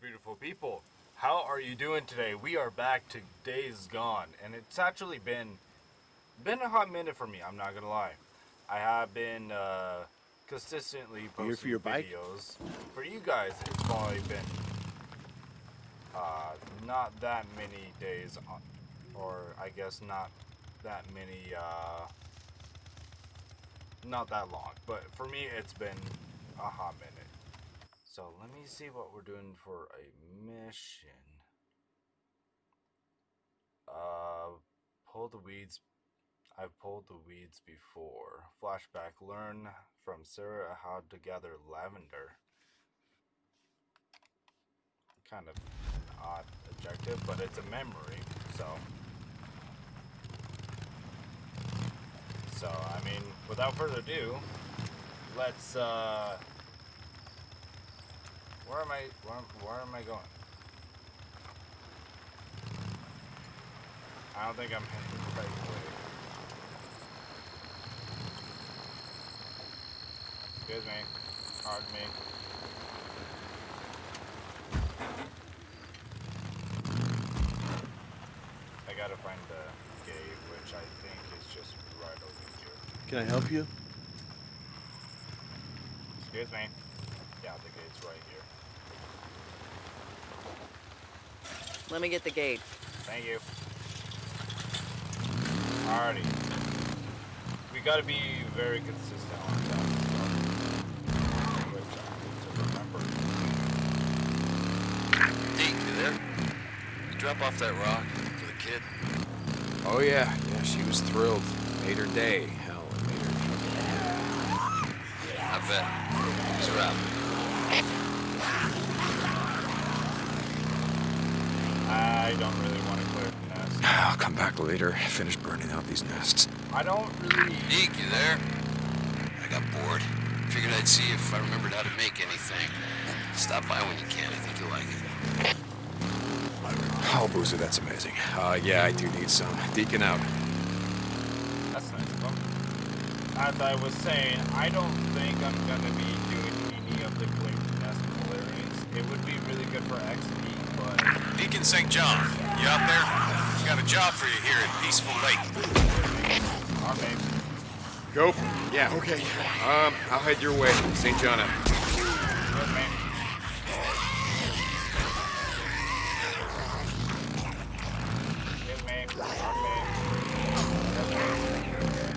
beautiful people. How are you doing today? We are back to Days Gone, and it's actually been been a hot minute for me. I'm not gonna lie. I have been uh, consistently posting here for your bike? videos. For you guys, it's probably been uh, not that many days, on, or I guess not that many. Uh, not that long, but for me, it's been a hot minute. So let me see what we're doing for a mission. Uh, pull the weeds. I've pulled the weeds before. Flashback. Learn from Sarah how to gather lavender. Kind of an odd objective, but it's a memory, so. So, I mean, without further ado, let's, uh, where am I, where, where am I going? I don't think I'm heading the right way. Excuse me. Pardon me. I gotta find the gate, which I think is just right over here. Can I help you? Excuse me. Yeah, the gate's right here. Let me get the gate. Thank you. Alrighty. We gotta be very consistent on that. stuff, Which I need to remember. Deke, you there? You drop off that rock for the kid? Oh yeah, yeah, she was thrilled. Made her day. Hell, it made her I bet. He's around. I don't really want to clear the nest. I'll come back later, finish burning out these nests. I don't really. Deke, you there? I got bored. Figured I'd see if I remembered how to make anything. Stop by when you can. I think you'll like it. Oh, Boozer, that's amazing. Uh, yeah, I do need some. Deacon out. That's nice of them. As I was saying, I don't think I'm gonna be doing any of the clear the nest clearings. It would be really good for XP, but Deacon St. John, you out there? Got a job for you here at Peaceful Lake. our babe. Go. Yeah. Okay. Um, I'll head your way. St. John out. Good man. Good man. Our babe. Good man.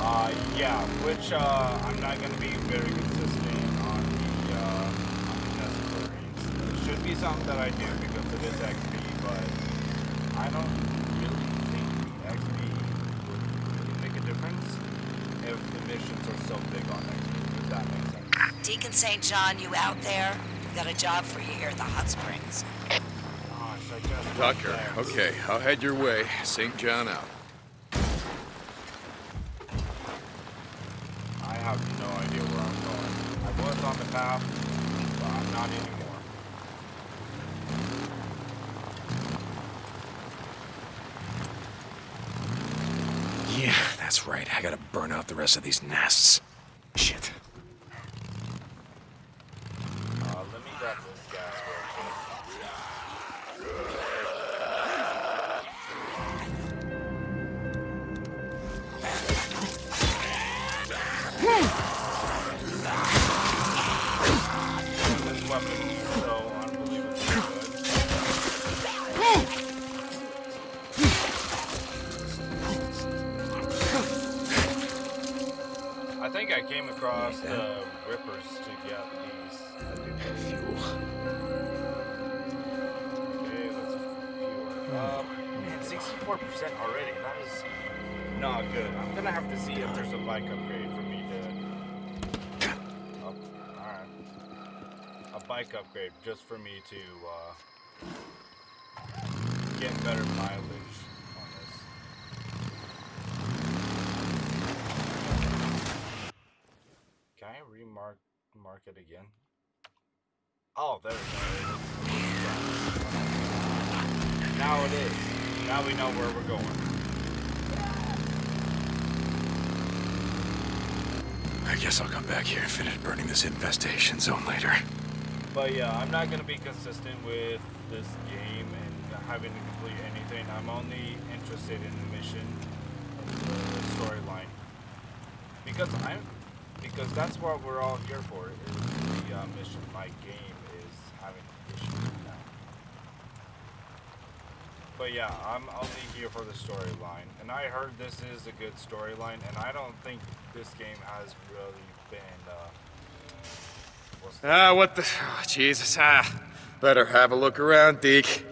Uh, yeah, which, uh, I'm not gonna be very consistent on the, uh, on the nest clearings. It should be something that I do because it is XP, but I don't really think the XP would really make a difference if the missions are so big on XP, if that makes sense. St. John, you out there? Got a job for you here at the hot springs. Gosh, Tucker. Okay, I'll head your way. St. John out. I have no idea where I'm going. I was on the path, but I'm not anymore. Yeah, that's right. I gotta burn out the rest of these nests. Upgrade just for me to uh, get better mileage on this. Can I remark mark it again? Oh, there we go. Now it is. Now we know where we're going. I guess I'll come back here and finish burning this infestation zone later. But yeah, I'm not gonna be consistent with this game and having to complete anything. I'm only interested in the mission, the storyline, because I'm because that's what we're all here for is the uh, mission. My game is having issues now. But yeah, I'm only here for the storyline, and I heard this is a good storyline, and I don't think this game has really been. Uh, Ah, what the... Oh, Jesus, ah. Better have a look around, Deke.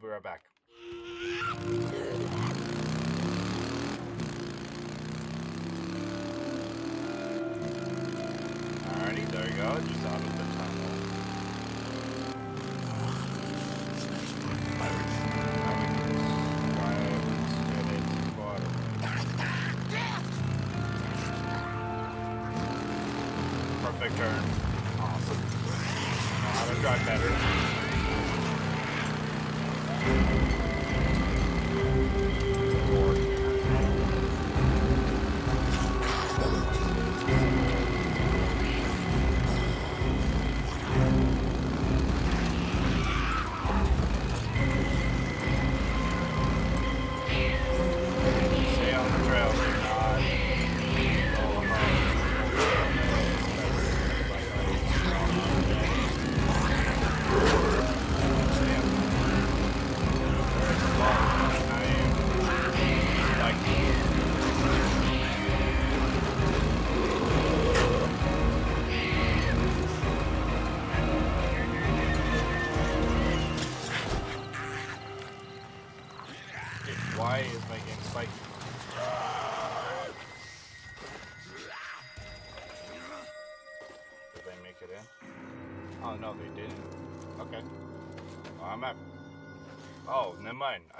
Be right back. Alrighty, there you go. Just out of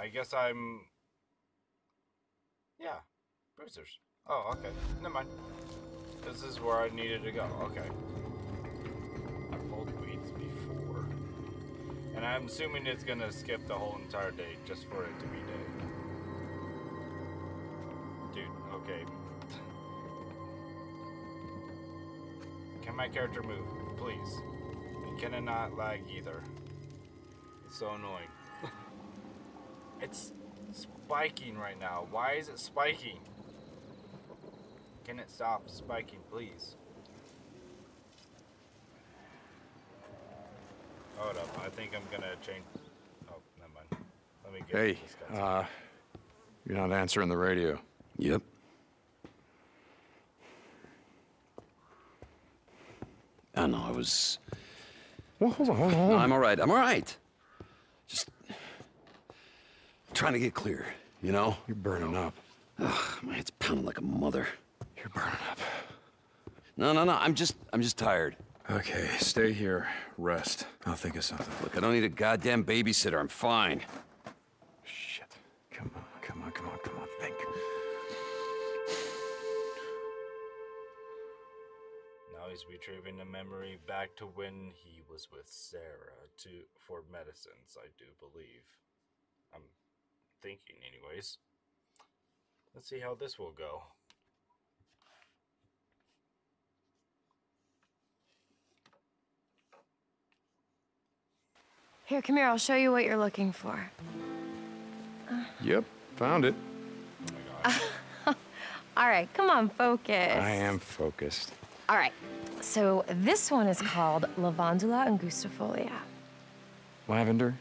I guess I'm. Yeah, bruisers. Oh, okay. Never mind. This is where I needed to go. Okay. I pulled weeds before, and I'm assuming it's gonna skip the whole entire day just for it to be day. Dude, okay. Can my character move, please? And can it not lag either? It's so annoying. It's spiking right now. Why is it spiking? Can it stop spiking, please? Hold up. I think I'm gonna change. Oh, never mind. Let me get Hey, this guy. uh, you're not answering the radio. Yep. I know, I was. Well, hold on, hold on, hold No, on. I'm all right. I'm all right. Just trying to get clear, you know? You're burning up. My head's pounding like a mother. You're burning up. No, no, no. I'm just, I'm just tired. Okay, stay here. Rest. I'll think of something. Look, I don't need a goddamn babysitter. I'm fine. Shit. Come on, come on, come on, come on. Think. Now he's retrieving the memory back to when he was with Sarah to for medicines, I do believe. I'm thinking anyways. Let's see how this will go. Here, come here. I'll show you what you're looking for. Yep, found it. All right, come on, focus. I am focused. All right. So this one is called Lavandula angustifolia. Lavender?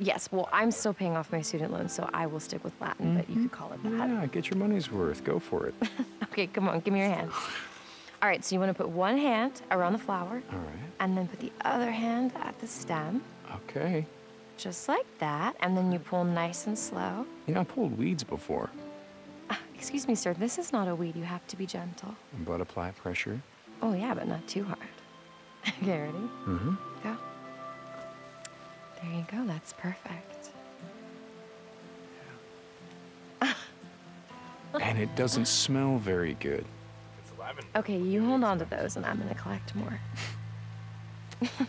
Yes, well, I'm still paying off my student loan, so I will stick with Latin, but you could call it that. Yeah, get your money's worth. Go for it. Okay, come on, give me your hands. All right, so you want to put one hand around the flower, All right. and then put the other hand at the stem, Okay. just like that, and then you pull nice and slow. You know, I pulled weeds before. Ah, Excuse me, sir, this is not a weed. You have to be gentle. But apply pressure. Oh, yeah, but not too hard. okay, ready? Mm-hmm. Go. There you go. That's perfect. And it doesn't smell very good. It's lavender. Okay, you hold on to those, and I'm gonna collect more. Alright,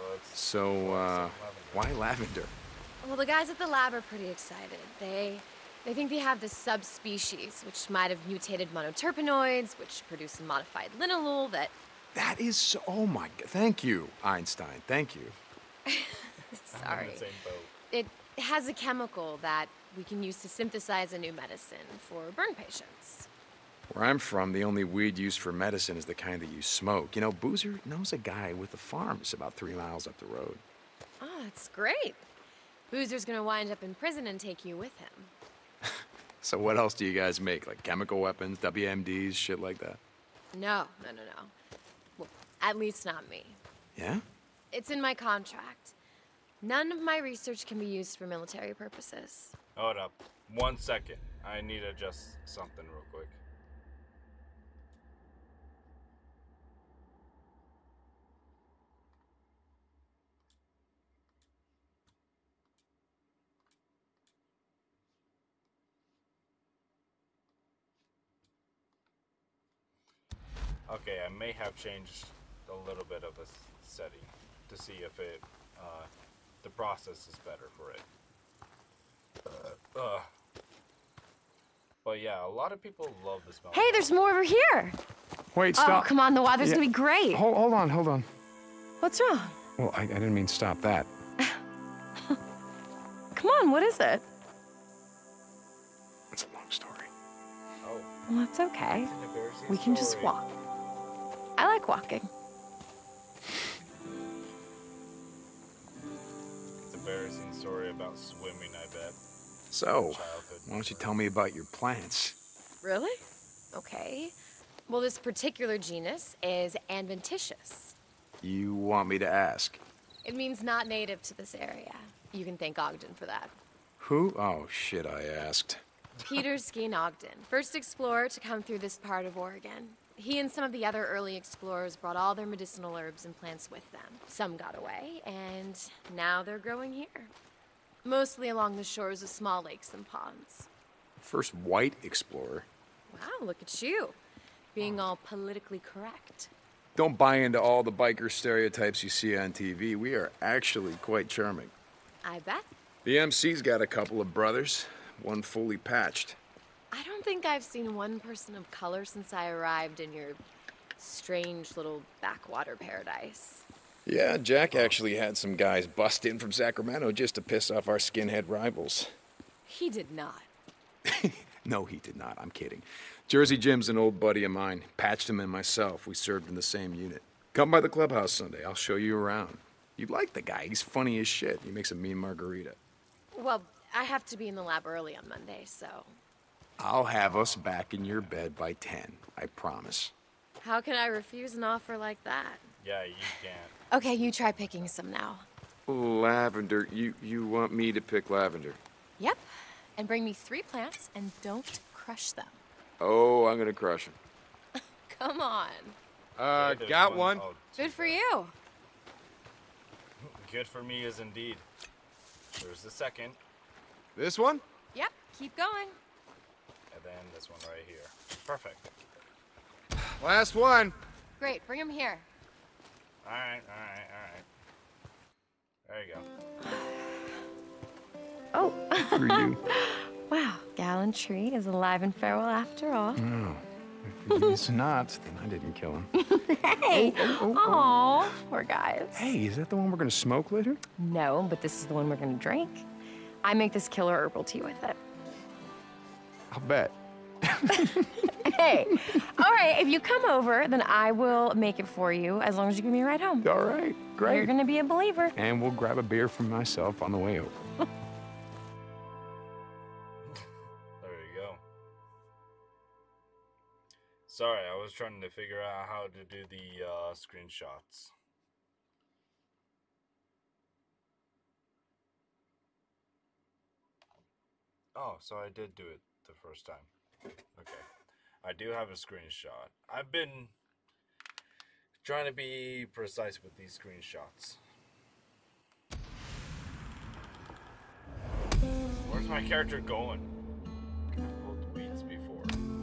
well, let's So, uh, why lavender? Well, the guys at the lab are pretty excited. They they think they have this subspecies which might have mutated monoterpenoids, which produce a modified linalool that That is so, oh my god. Thank you, Einstein. Thank you. I'm sorry. in the same boat. it has a chemical that we can use to synthesize a new medicine for burn patients. Where I'm from, the only weed used for medicine is the kind that you smoke. You know, Boozer knows a guy with a farm. It's about three miles up the road. Oh, that's great. Boozer's gonna wind up in prison and take you with him. So what else do you guys make? Like chemical weapons, WMDs, shit like that? No, no, no, no. Well, at least not me. Yeah? It's in my contract. None of my research can be used for military purposes. Hold up. One second. I need to adjust something real quick. Okay, I may have changed a little bit of a s- setting to see if it, uh, the process is better for it. Uh, uh. But yeah, a lot of people love this smell. Hey, there's more over here. Wait, Oh, come on, the weather's Yeah. gonna be great. Hold, hold on, hold on. What's wrong? Well, I, I didn't mean stop that. Come on, what is it? It's a long story. Oh, Well, that's okay. an We can just walk. I like walking. Embarrassing story about swimming, I bet. So, why don't you tell me about your plants? Really? Okay. Well, this particular genus is adventitious. You want me to ask? It means not native to this area. You can thank Ogden for that. Who? Oh, shit, I asked. Peter Skeen Ogden, first explorer to come through this part of Oregon. He and some of the other early explorers brought all their medicinal herbs and plants with them. Some got away, and now they're growing here. Mostly along the shores of small lakes and ponds. First white explorer. Wow, look at you. Being all politically correct. Don't buy into all the biker stereotypes you see on TV. We are actually quite charming. I bet. The MC's got a couple of brothers, one fully patched. I don't think I've seen one person of color since I arrived in your strange little backwater paradise. Yeah, Jack actually had some guys bust in from Sacramento just to piss off our skinhead rivals. He did not. No, he did not. I'm kidding. Jersey Jim's an old buddy of mine. Patched him and myself. We served in the same unit. Come by the clubhouse Sunday. I'll show you around. You'd like the guy. He's funny as shit. He makes a mean margarita. Well, I have to be in the lab early on Monday, so. I'll have us back in your bed by 10. I promise. How can I refuse an offer like that? Yeah, you can't. Okay, you try picking some now. Lavender. You, you want me to pick lavender? Yep. And bring me three plants and don't crush them. Oh, I'm gonna crush them. Come on. Uh, There's got one. Oh, Good for you. good for me is indeed. There's the second, This one? Yep, keep going. And then this one right here. Perfect. Last one. Great, bring him here. All right, all right, all right. There you go. Oh, For you. wow. Gallantry is alive and feral after all. No. If he's not, then I didn't kill him. Hey! Oh, oh, oh, Aw, poor guys. Hey, is that the one we're gonna smoke later? No, but this is the one we're gonna drink. I make this killer herbal tea with it. I'll bet. Hey, all right, if you come over, then I will make it for you as long as you give me a ride home. All right, great. You're gonna be a believer. And we'll grab a beer for myself on the way over. There you go. Sorry, I was trying to figure out how to do the uh, screenshots. Oh, so I did do it the first time. Okay. I do have a screenshot. I've been trying to be precise with these screenshots. Where's my character going?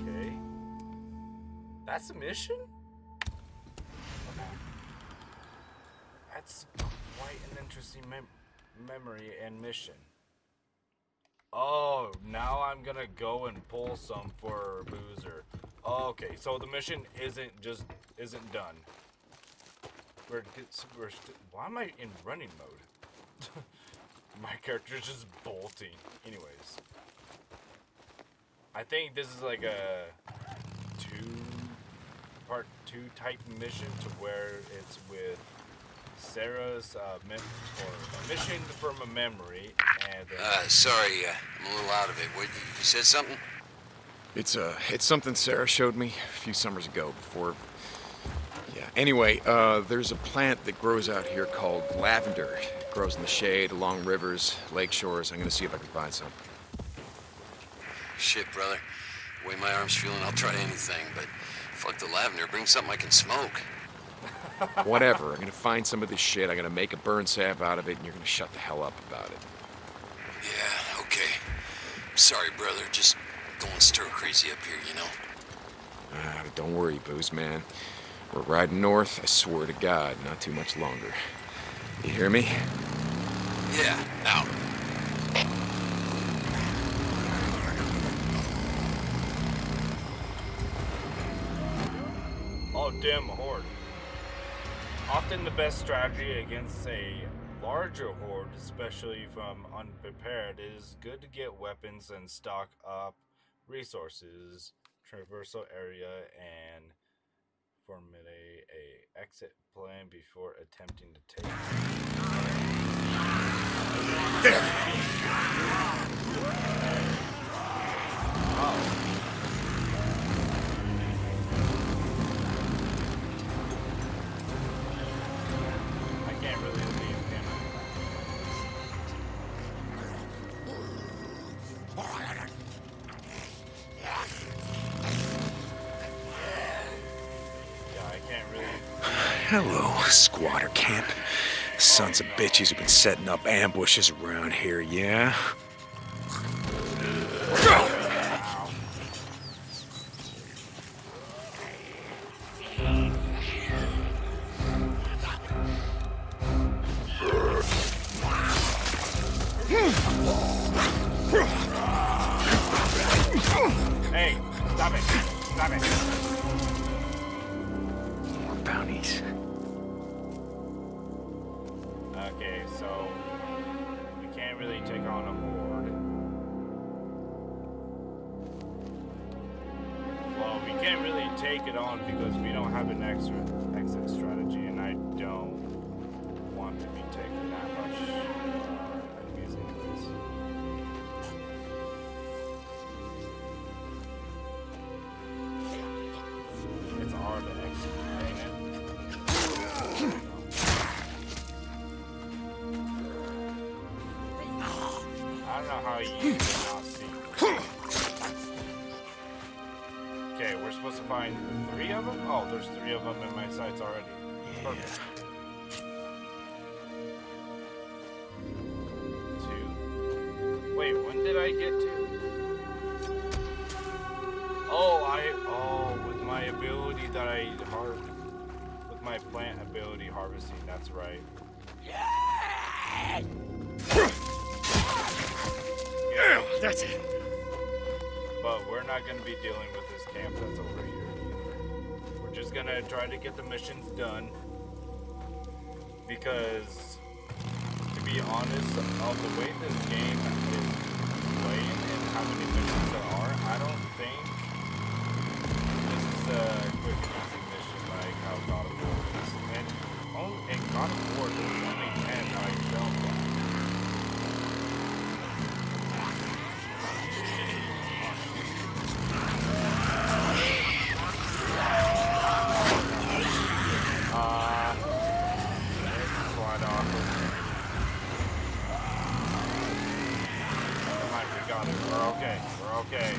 Okay. That's a mission? That's quite an interesting mem- memory and mission. Oh, now I'm gonna go and pull some for Boozer. Okay, so the mission isn't just isn't done. We're, we're why am I in running mode? My character's just bolting. Anyways. I think this is like a two part two type mission to where it's with Sarah's uh, or a mission from a memory Uh, sorry, uh, I'm a little out of it. What, you said something? It's uh, it's something Sarah showed me a few summers ago before. Yeah. Anyway, uh, there's a plant that grows out here called lavender. It grows in the shade, along rivers, lake shores. I'm gonna see if I can find some. Shit, brother. The way my arm's feeling, I'll try anything, but fuck the lavender. Bring something I can smoke. Whatever. I'm gonna find some of this shit. I'm gonna make a burn sap out of it, and you're gonna shut the hell up about it. Yeah, okay. Sorry, brother. Just going stir crazy up here, you know? Ah, but don't worry, booze man. We're riding north. I swear to God, not too much longer. You hear me? Yeah, out. Oh, damn, a horde. Often the best strategy against a larger horde, especially from unprepared, is good to get weapons and stock up resources, traversal area, and formulate a exit plan before attempting to take. I Hello, squatter camp. Sons of bitches have been setting up ambushes around here, yeah? Okay, we're supposed to find three of them? Oh, there's three of them in my sights already. Perfect. Two. Wait, when did I get to? Oh, I. Oh, with my ability that I har With my plant ability harvesting, that's right. That's it. But we're not going to be dealing with this camp that's over here either. We're just going to try to get the missions done. Because, to be honest, of the way this game is playing and how many missions there are, I don't think this is a quick and easy mission like how God of War is. And oh, in God of War, there's only 10 that I felt that. Uh, this is quite awkward. Never mind, we got it. We're okay. We're okay.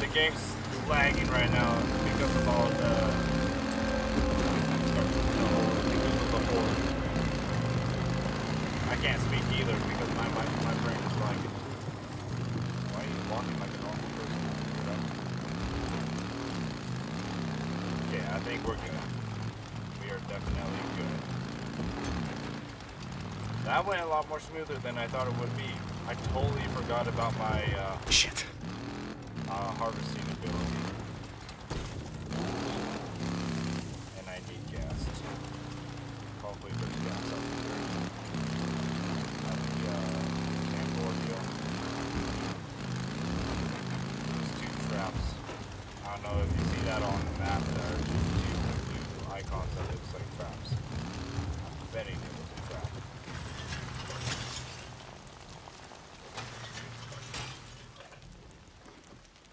The game's lagging right now because of all the... because of the horde. I can't speak either because my, my, my brain is lagging. Why are you walking like a normal person? You know? Okay, I think we're good. We are definitely good. That went a lot more smoother than I thought it would be. I totally forgot about my uh, Shit. uh, harvesting ability. And I need gas too. Hopefully there's gas up here. At the uh, Camp Ordeal. There's two traps. I don't know if you see that on the map. There are two, two icons that looks like traps. I'm betting it was a trap.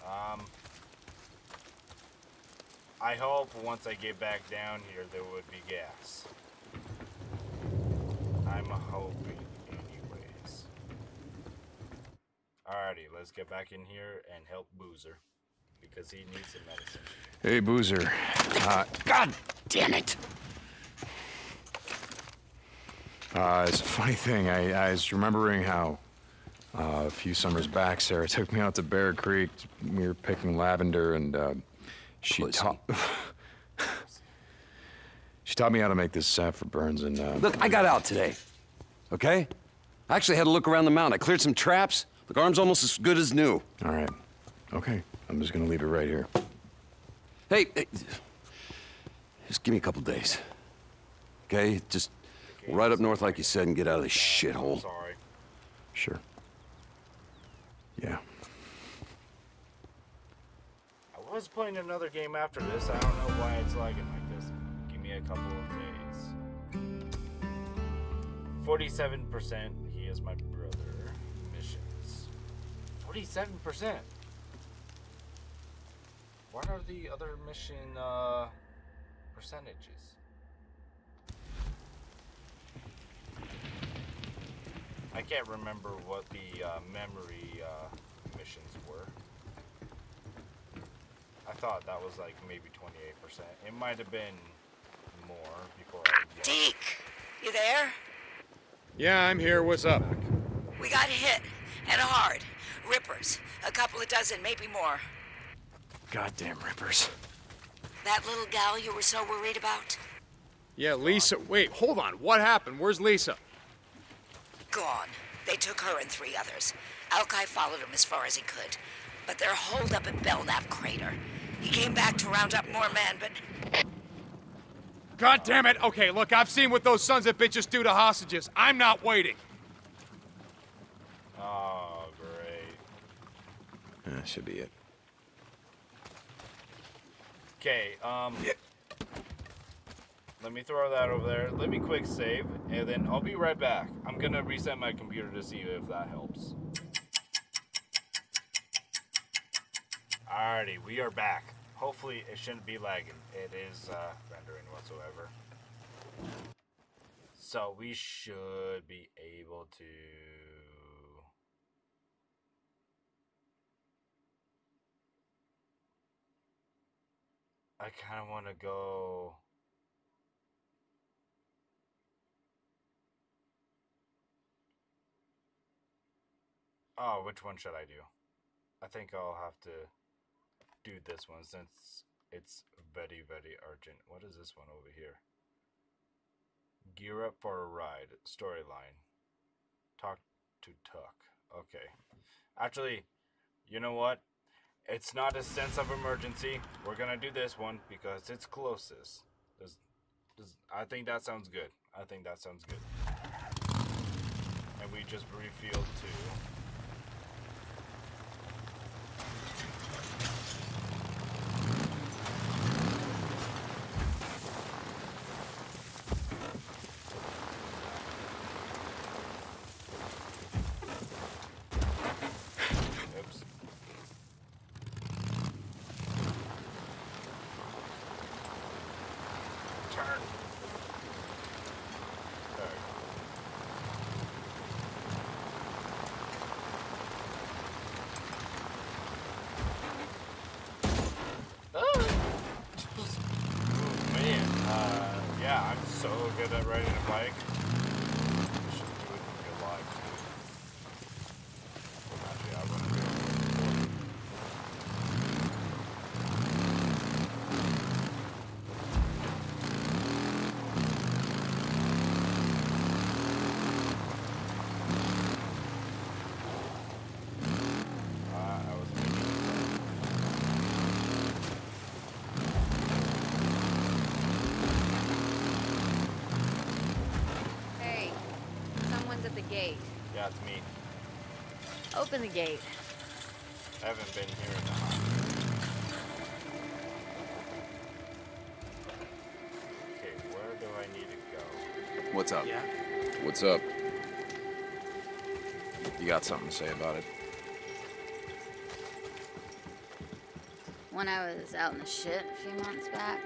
Um, I hope once I get back down here there would be gas. I'm hoping anyways. Alrighty, let's get back in here and help Boozer. Because he needs some medicine. Hey, Boozer. Uh, God damn it! uh, it's a funny thing. I, I was remembering how uh, a few summers back, Sarah took me out to Bear Creek. We were picking lavender, and uh, she Pussy. taught she taught me how to make this sap for burns. And uh, Look, I got out today. Okay? I actually had to look around the mountain. I cleared some traps. The arm's almost as good as new. all right, okay. I'm just gonna leave it right here. Hey, hey, just give me a couple days. Okay? Just we'll ride up north like you said and get out of this shithole. Sorry. Sure. Yeah. I was playing another game after this. I don't know why it's lagging like this. Give me a couple of days. 47%. He is my brother. Missions. 47%. What are the other mission uh, percentages? I can't remember what the uh, memory uh, missions were. I thought that was like maybe 28%. It might have been more before I. yeah. Deke, you there? Yeah, I'm here. What's up? We got hit, and hard. Rippers. A couple of dozen, maybe more. Goddamn rippers. That little gal you were so worried about? Yeah, Lisa. Wait, hold on. What happened? Where's Lisa? Gone. They took her and three others. Alkai followed him as far as he could. But they're holed up at Belknap Crater. He came back to round up more men, but God damn it! Okay, look, I've seen what those sons of bitches do to hostages. I'm not waiting. Oh, great. That should be it. Okay, um. Let me throw that over there. Let me quick save, and then I'll be right back. I'm gonna reset my computer to see if that helps. Alrighty, we are back. Hopefully, it shouldn't be lagging. It is uh, rendering whatsoever. So we should be able to. I kind of want to go. Oh, which one should I do? I think I'll have to do this one since it's very, very urgent. What is this one over here? Gear up for a ride. Storyline. Talk to Tuck. Okay. Actually, you know what? It's not a sense of emergency. We're gonna do this one because it's closest. Does, does, I think that sounds good. I think that sounds good. And we just refueled too. Oops. Turn. There. Man, uh, yeah, I'm so good at riding a bike. I should do it in real life too. Actually, I run a real Uh, I was making Hey, someone's at the gate. Yeah, it's me. Open the gate. I haven't been here in a while. Okay, where do I need to go? What's up? Yeah. What's up? You got something to say about it? When I was out in the shit a few months back,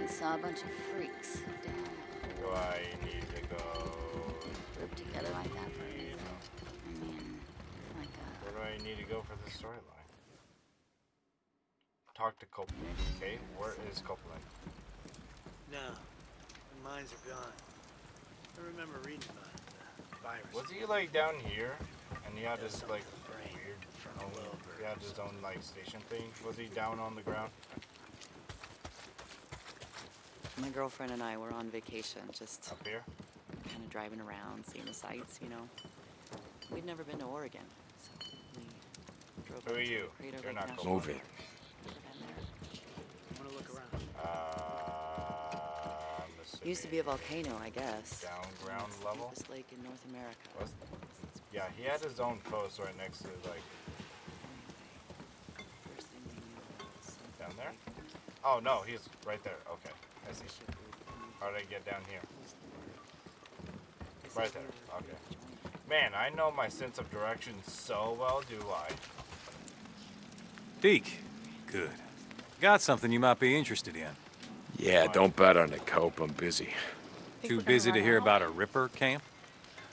we saw a bunch of freaks down Do I Talk to Copeland. Okay, where is Copeland? No, the mines are gone. I remember reading about it. The virus. Was he like down here? And he had Does his something like to weird, own, he had his own like station thing. Was he down on the ground? My girlfriend and I were on vacation, just Up here? kind of driving around, seeing the sights, you know. We'd never been to Oregon, so we drove Who are to you? Crater You're Lake not National Move Park. it. Never been there. I want to look around. Uh, Used to be a volcano, I guess. Down ground It's level? deepest lake in North America. Was- Yeah, he had his own post right next to like Anyway, first thing we knew was something Down there? Oh no, he's right there. Okay, I see. ship would come How did I get down here? close to the border. They said Right there, okay. Man, I know my sense of direction so well, do I? Deke. Good. Got something you might be interested in. Yeah, don't bet on it, Cope. I'm busy. Too busy to hear about a Ripper camp?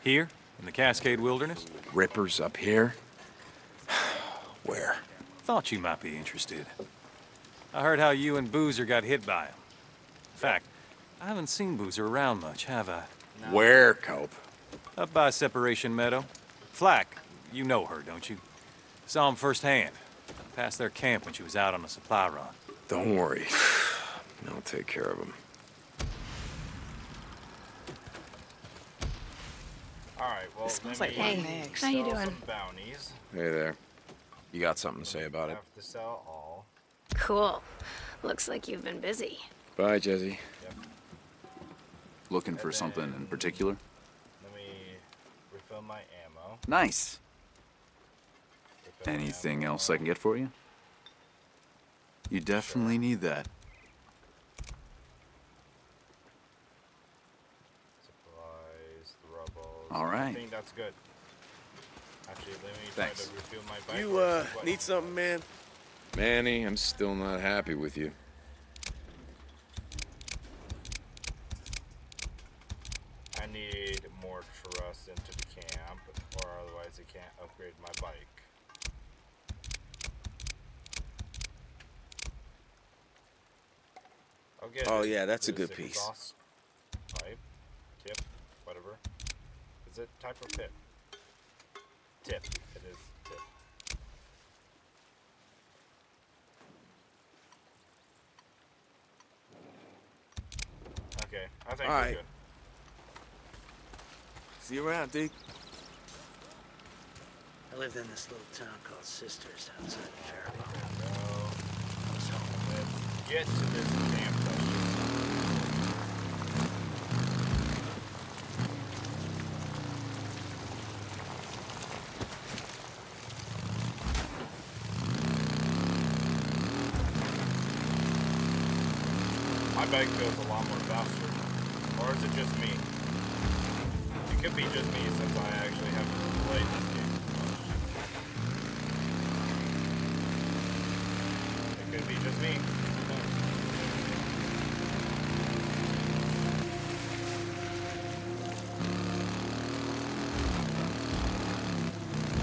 Here, in the Cascade Wilderness? Rippers up here? Where? Thought you might be interested. I heard how you and Boozer got hit by 'em. In fact, I haven't seen Boozer around much, have I? Where, Cope? Up by Separation Meadow. Flack, you know her, don't you? Saw him firsthand. Past their camp when she was out on a supply run. Don't worry. I'll take care of him. All right, well, this smells like me Hey, eggs. how you doing? bounties. Hey there. You got something to say about it? Have to sell all. Cool. Looks like you've been busy. Bye, Jesse. Looking for something in particular? Let me refill my ammo. Nice. Refill my Anything else I can get for you? You definitely need that. Supplies, rubble. All I think that's good. Actually, let me try Thanks. to refuel my bike. You, uh, need something, man? Manny, I'm still not happy with you. I need more trust into the camp, or otherwise I can't upgrade my bike. I'll get Oh, yeah, that's a good piece. exhaust Pipe, tip, whatever. Is it type or tip? Tip. It is tip. Okay, I think All we're good. See you around, Deke. I lived in this little town called Sisters outside of Faribault. Let's get to this bike feels a lot more faster. Or is it just me? It could be just me since I actually haven't played this game. It could be just me.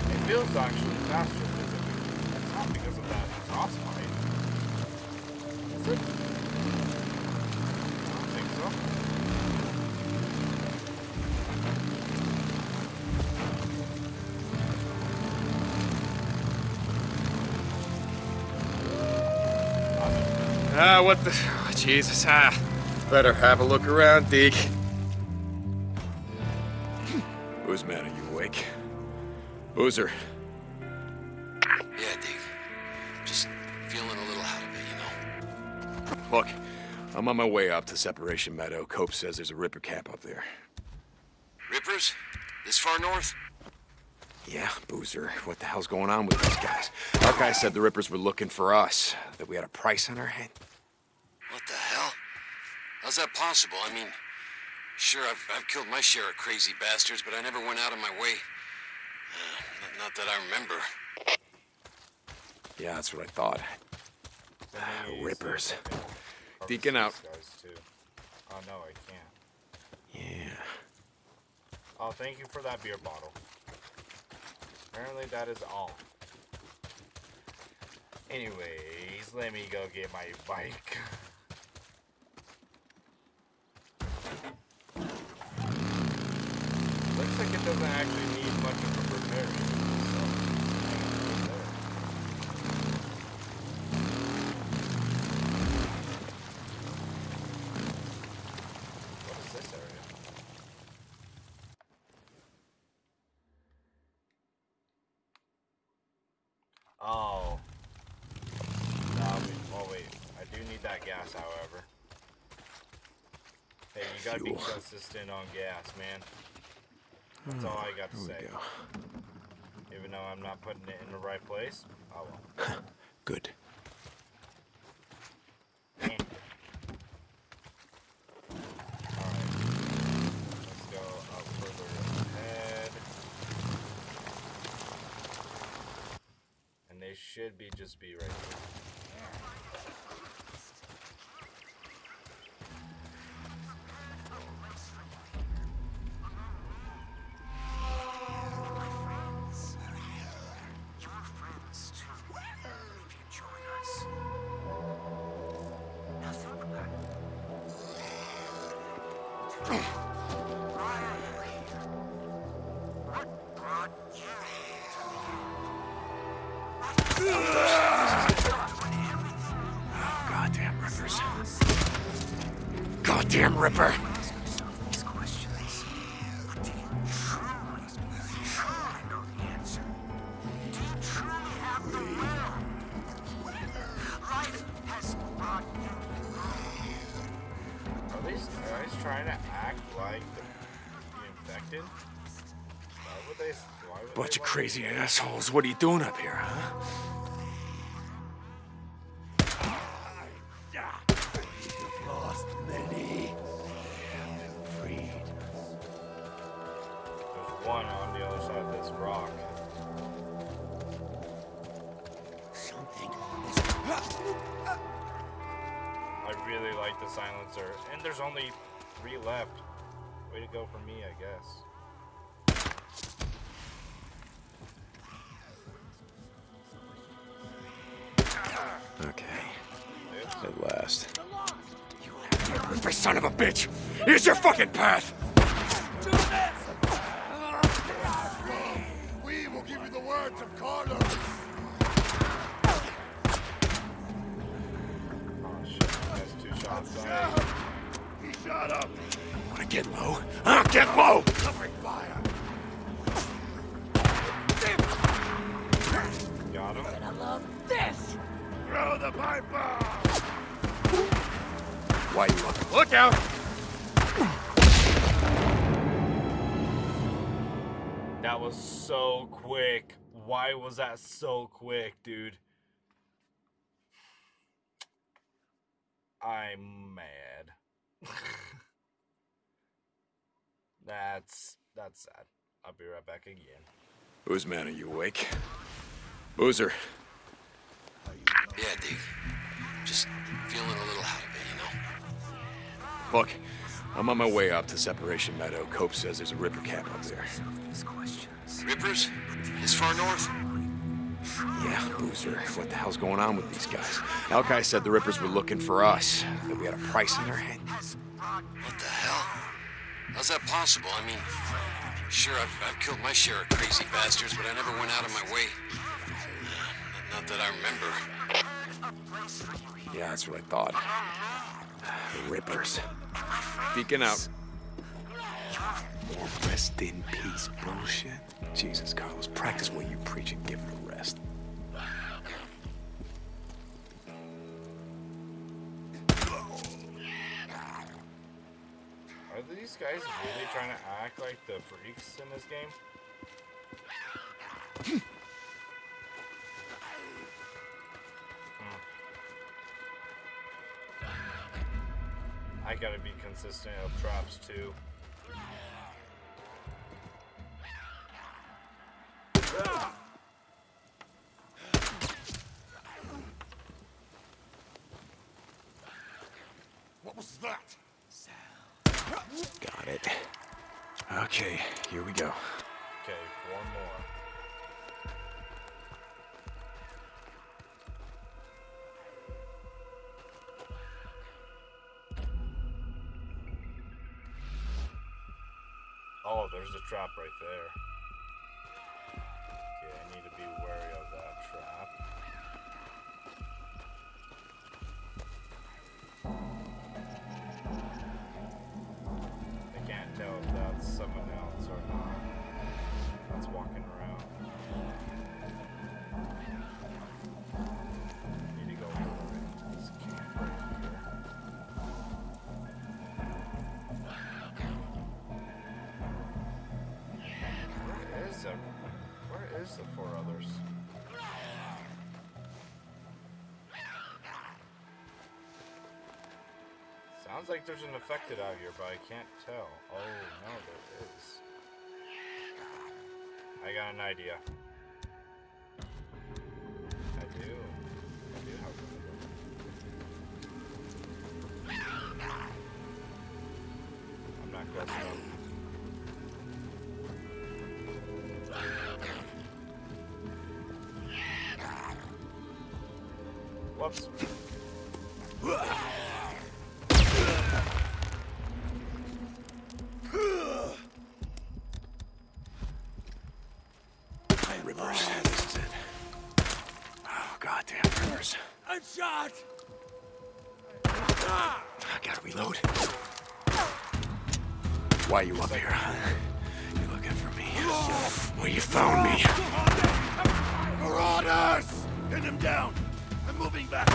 It feels actually Ah, what the? Oh, Jesus, ah. Better have a look around, Deke. Who's man? Are you awake? Boozer. Yeah, Deke. Just feeling a little out of it, you know. Look, I'm on my way up to Separation Meadow. Cope says there's a Ripper camp up there. Rippers? This far north? Yeah, Boozer. What the hell's going on with these guys? Alkai said the Rippers were looking for us, that we had a price on our head. What the hell? How's that possible? I mean, sure, I've, I've killed my share of crazy bastards, but I never went out of my way. Uh, not, not that I remember. Yeah, that's what I thought. Let me see Rippers. if I can harvest Deacon out. these guys, too. Oh no, I can't. Yeah. Oh, thank you for that beer bottle. Apparently that is all. Anyways, let me go get my bike. Looks like it doesn't actually need much of a repairing. So, hang on right there. What is this area? Oh. Nah, we, oh wait, I do need that gas, however. Hey, you gotta Fuel. be consistent on gas, man. That's all I got hmm, to Here we say. go. Even though I'm not putting it in the right place, oh well. Good. Let's go up further ahead. And they should be just be right here. Why would Bunch of crazy assholes. What are you doing up here, huh? My son of a bitch! Here's your fucking path! We will give you the words of Carlos. Oh shit, that's two shots on it. He shot up. Wanna get low? Huh? Get low! Covering fire. Got him. I love this! Throw the pipe bomb! Why you up? Look out! That was so quick. Why was that so quick, dude? I'm mad. that's that's sad. I'll be right back again. Boozman, are you awake? Boozer. Yeah, Dave. Just feeling a little out Look, I'm on my way up to Separation Meadow. Cope says there's a Ripper camp up there. Rippers? This far north? Yeah, Boozer. What the hell's going on with these guys? Alkai said the Rippers were looking for us. That we had a price in our head. What the hell? How's that possible? I mean, sure, I've, I've killed my share of crazy bastards, but I never went out of my way. Uh, Not that I remember. Yeah, that's what I thought. Rippers. Deacon out. More rest in peace bullshit. Jesus, Carlos, practice what you preach and give it a rest. Are these guys really trying to act like the freaks in this game? I consistent of traps too. What was that? Got it. Okay, here we go. Trap right there. Okay, I need to be wary of that trap. I can't tell if that's someone else or not. That's walking Sounds like there's an affected out here, but I can't tell. Oh, no, there is. I got an idea. I do. I do have idea. I'm not close enough. Whoops. Why you up here? huh? You looking for me? Well, you found me. Marauders! Pin him down. I'm moving back.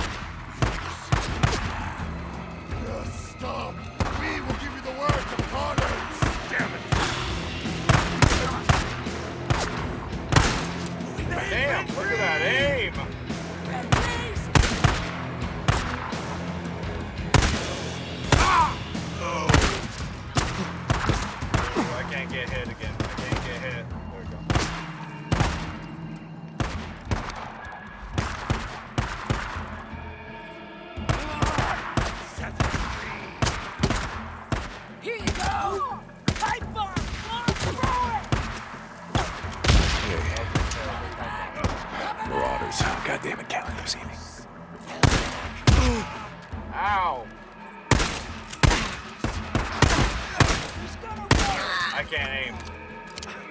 Just stop. We will give you the words of Carlos. Damn it. Damn, look at that aim!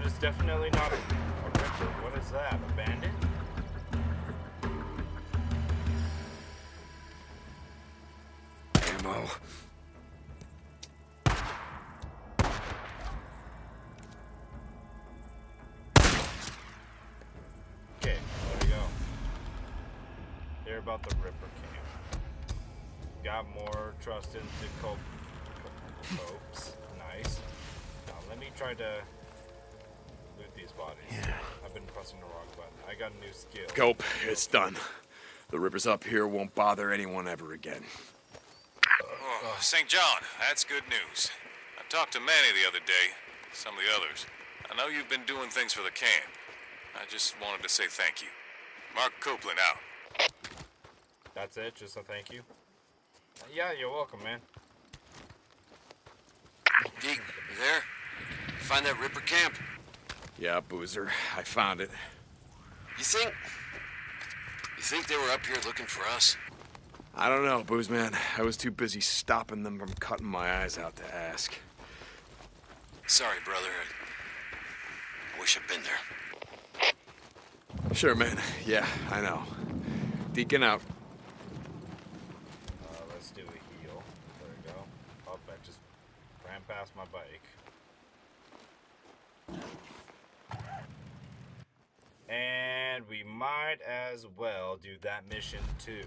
That is definitely not a, a Ripper. What is that? A bandit? Ammo. Okay, there we go. Hear about the Ripper camp. Got more trust into Cope. Copes. Nice. Now let me try to loot these bodies. I've been pressing the wrong button. I got a new skill. Cope, it's done. The rippers up here won't bother anyone ever again. Oh, St. John, that's good news. I talked to Manny the other day, some of the others. I know you've been doing things for the camp. I just wanted to say thank you. Mark Copeland out. That's it, just a thank you. Yeah, you're welcome, man. Deke, you there? Find that Ripper camp? Yeah, Boozer, I found it. You think... You think they were up here looking for us? I don't know, Booze Man. I was too busy stopping them from cutting my eyes out to ask. Sorry, brother. I, I wish I'd been there. Sure, man. Yeah, I know. Deacon out. Uh, let's do a heel. There we go. Oh, I just ran past my bike. And we might as well do that mission too.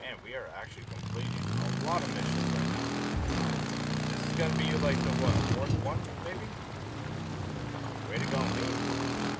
Man, we are actually completing a lot of missions right now. This is gonna be like the what, fourth one, maybe? Way to go, dude.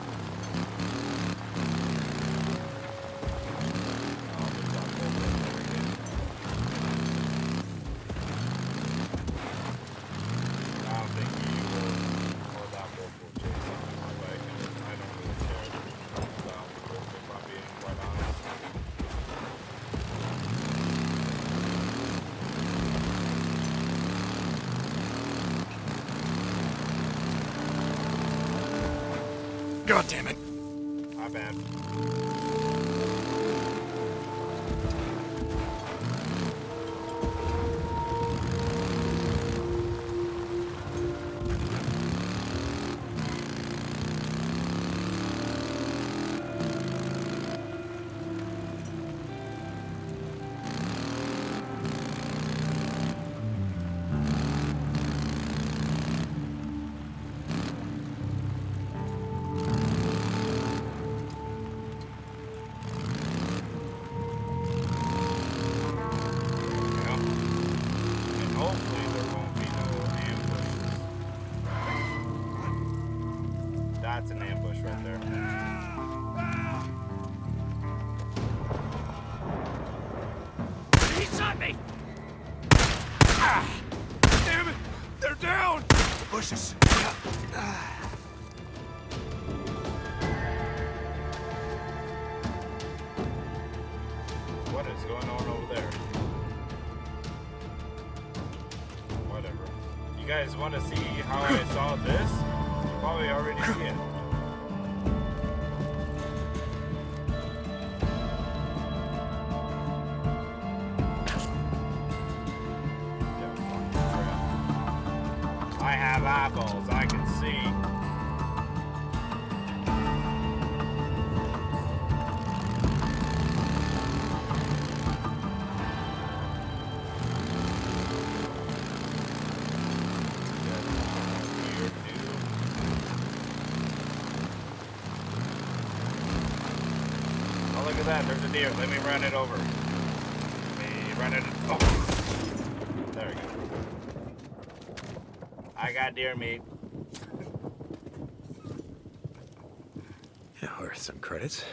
What is going on over there? Whatever. You guys want to at that. There's a deer. Let me run it over. Let me run it. Oh. There we go. I got deer meat. Yeah, worth some credits.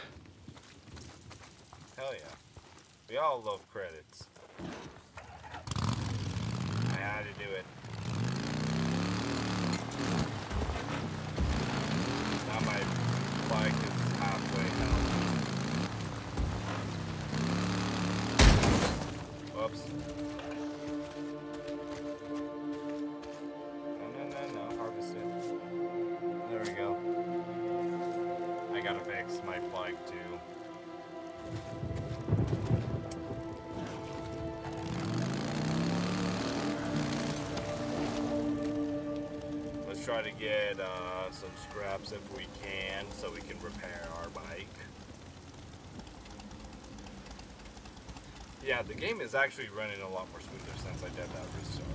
Too. Let's try to get uh, some scraps if we can so we can repair our bike. Yeah, the game is actually running a lot more smoother since I did that restart.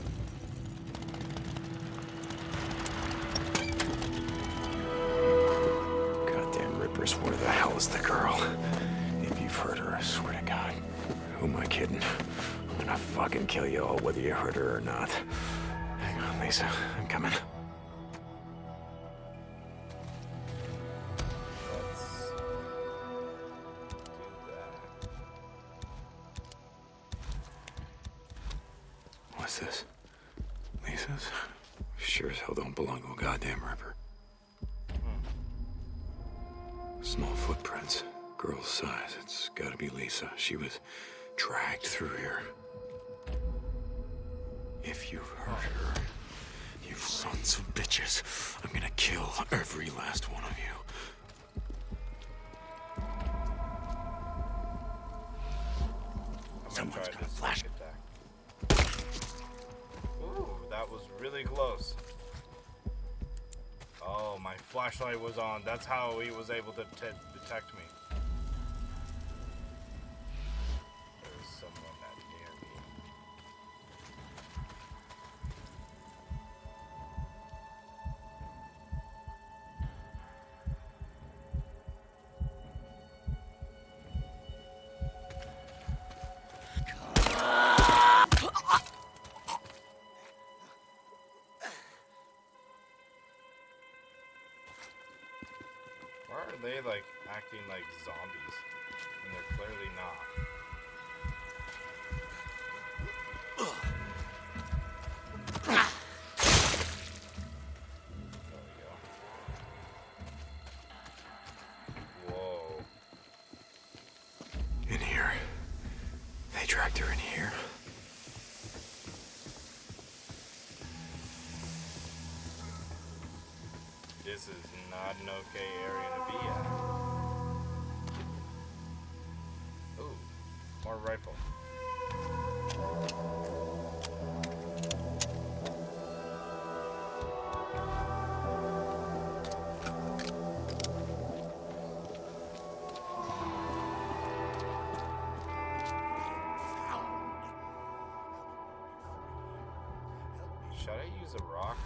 The hell is the girl? If you've hurt her, I swear to God. Who am I kidding? I'm gonna fucking kill you all whether you hurt her or not. Hang on, Lisa. I'm coming. Flashlight was on. That's how he was able to te- detect me. Okay area to be at. Ooh, more rifle. Should I use a rock?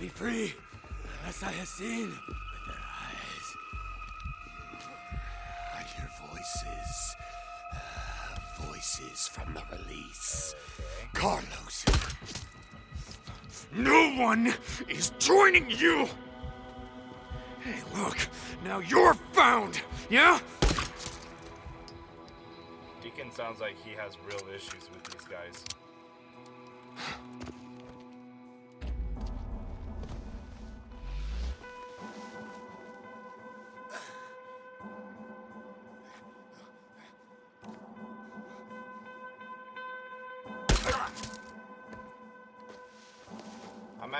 Be free unless I have seen with their eyes. I hear voices. uh, voices from the release. Carlos. No one is joining you! Hey, look, now you're found, yeah? Deacon sounds like he has real issues with these guys.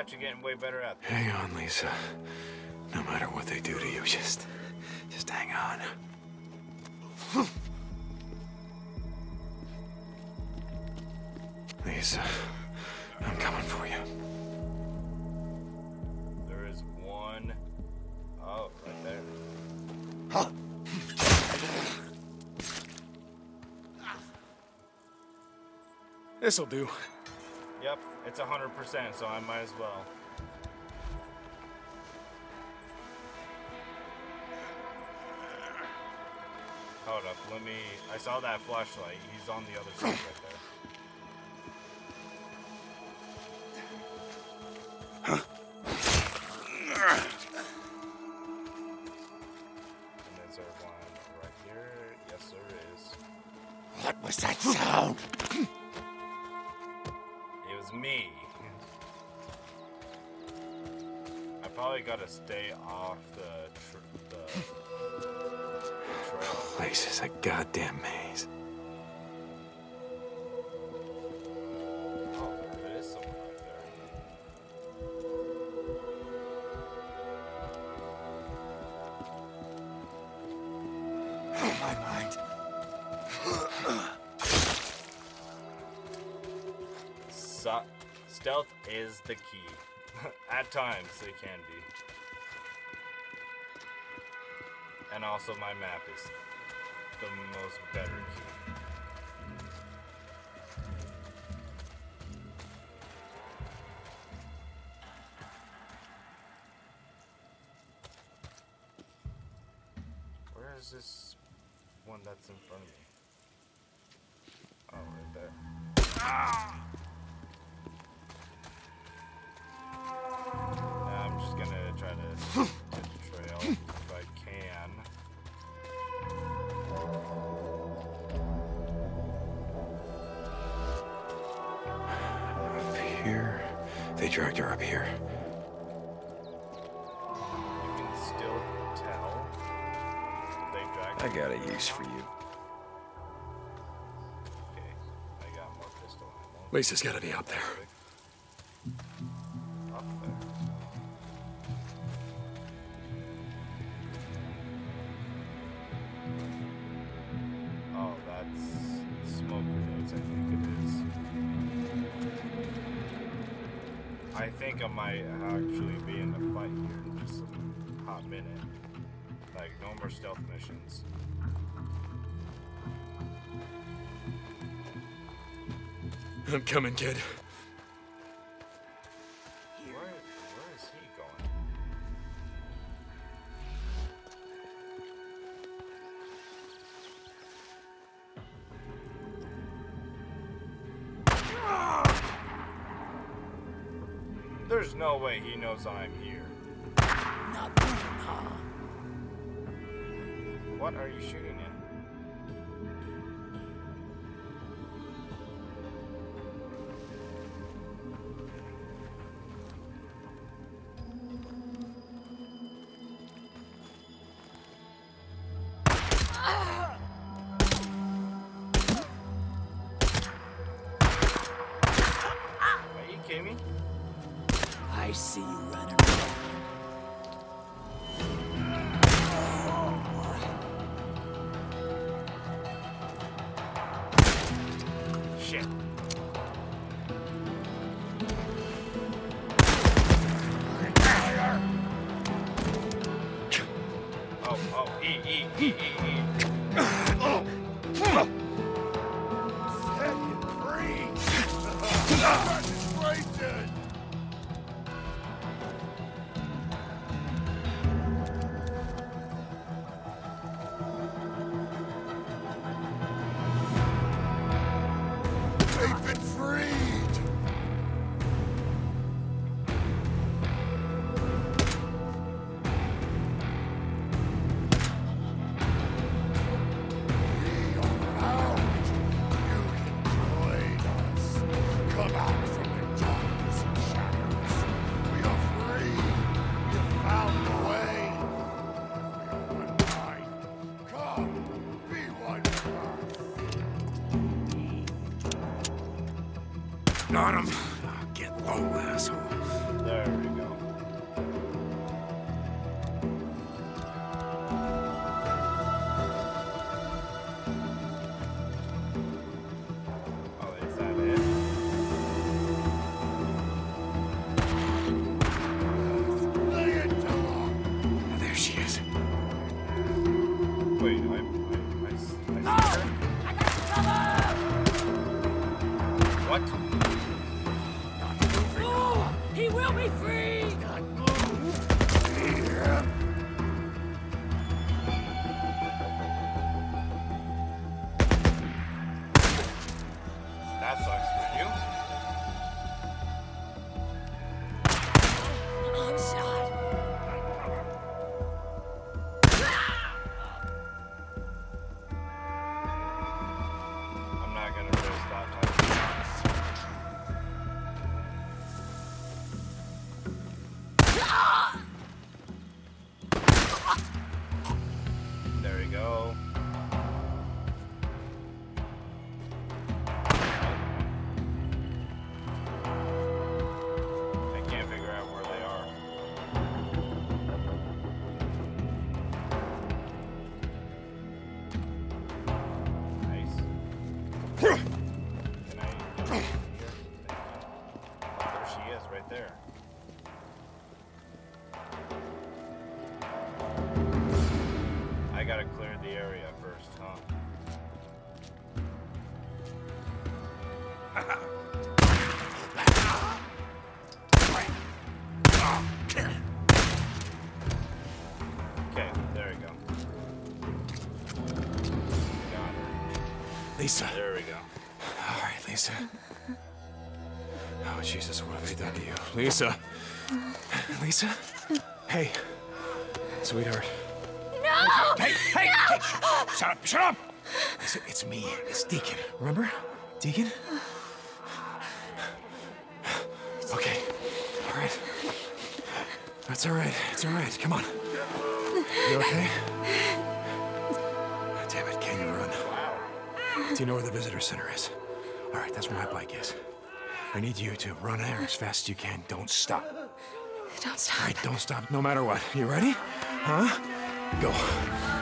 I'm actually getting way better at this. Hang on, Lisa. No matter what they do to you, just, just hang on. Lisa, I'm coming for you. There is one. Oh, right there. This'll do. It's 100%, so I might as well. Hold up, let me. I saw that flashlight. He's on the other side right there. Place is a goddamn maze. Oh, there is someone right there. Oh, my mind. Su- stealth is the key. At times, it can be. And also, my map is the most better They dragged her up here. You can still tell they dragged I got a use for you. Okay, I got more pistol ammo. Lisa's gotta be up there. I'm coming, kid. Where, where is he going? There's no way he knows I'm here. What are you shooting at? Got him. Lisa. There we go. All right, Lisa. Oh, Jesus, what have they done to you? Lisa. Lisa? Hey. Sweetheart. No! Hey, hey, hey, shut up, shut up! Lisa, it's me. It's Deacon. Remember? Deacon? Okay. All right. That's all right. It's all right. Come on. You okay? You know where the visitor center is? All right, that's where my bike is. I need you to run there as fast as you can. Don't stop. Don't stop. All right, don't stop no matter what. You ready? Huh? Go.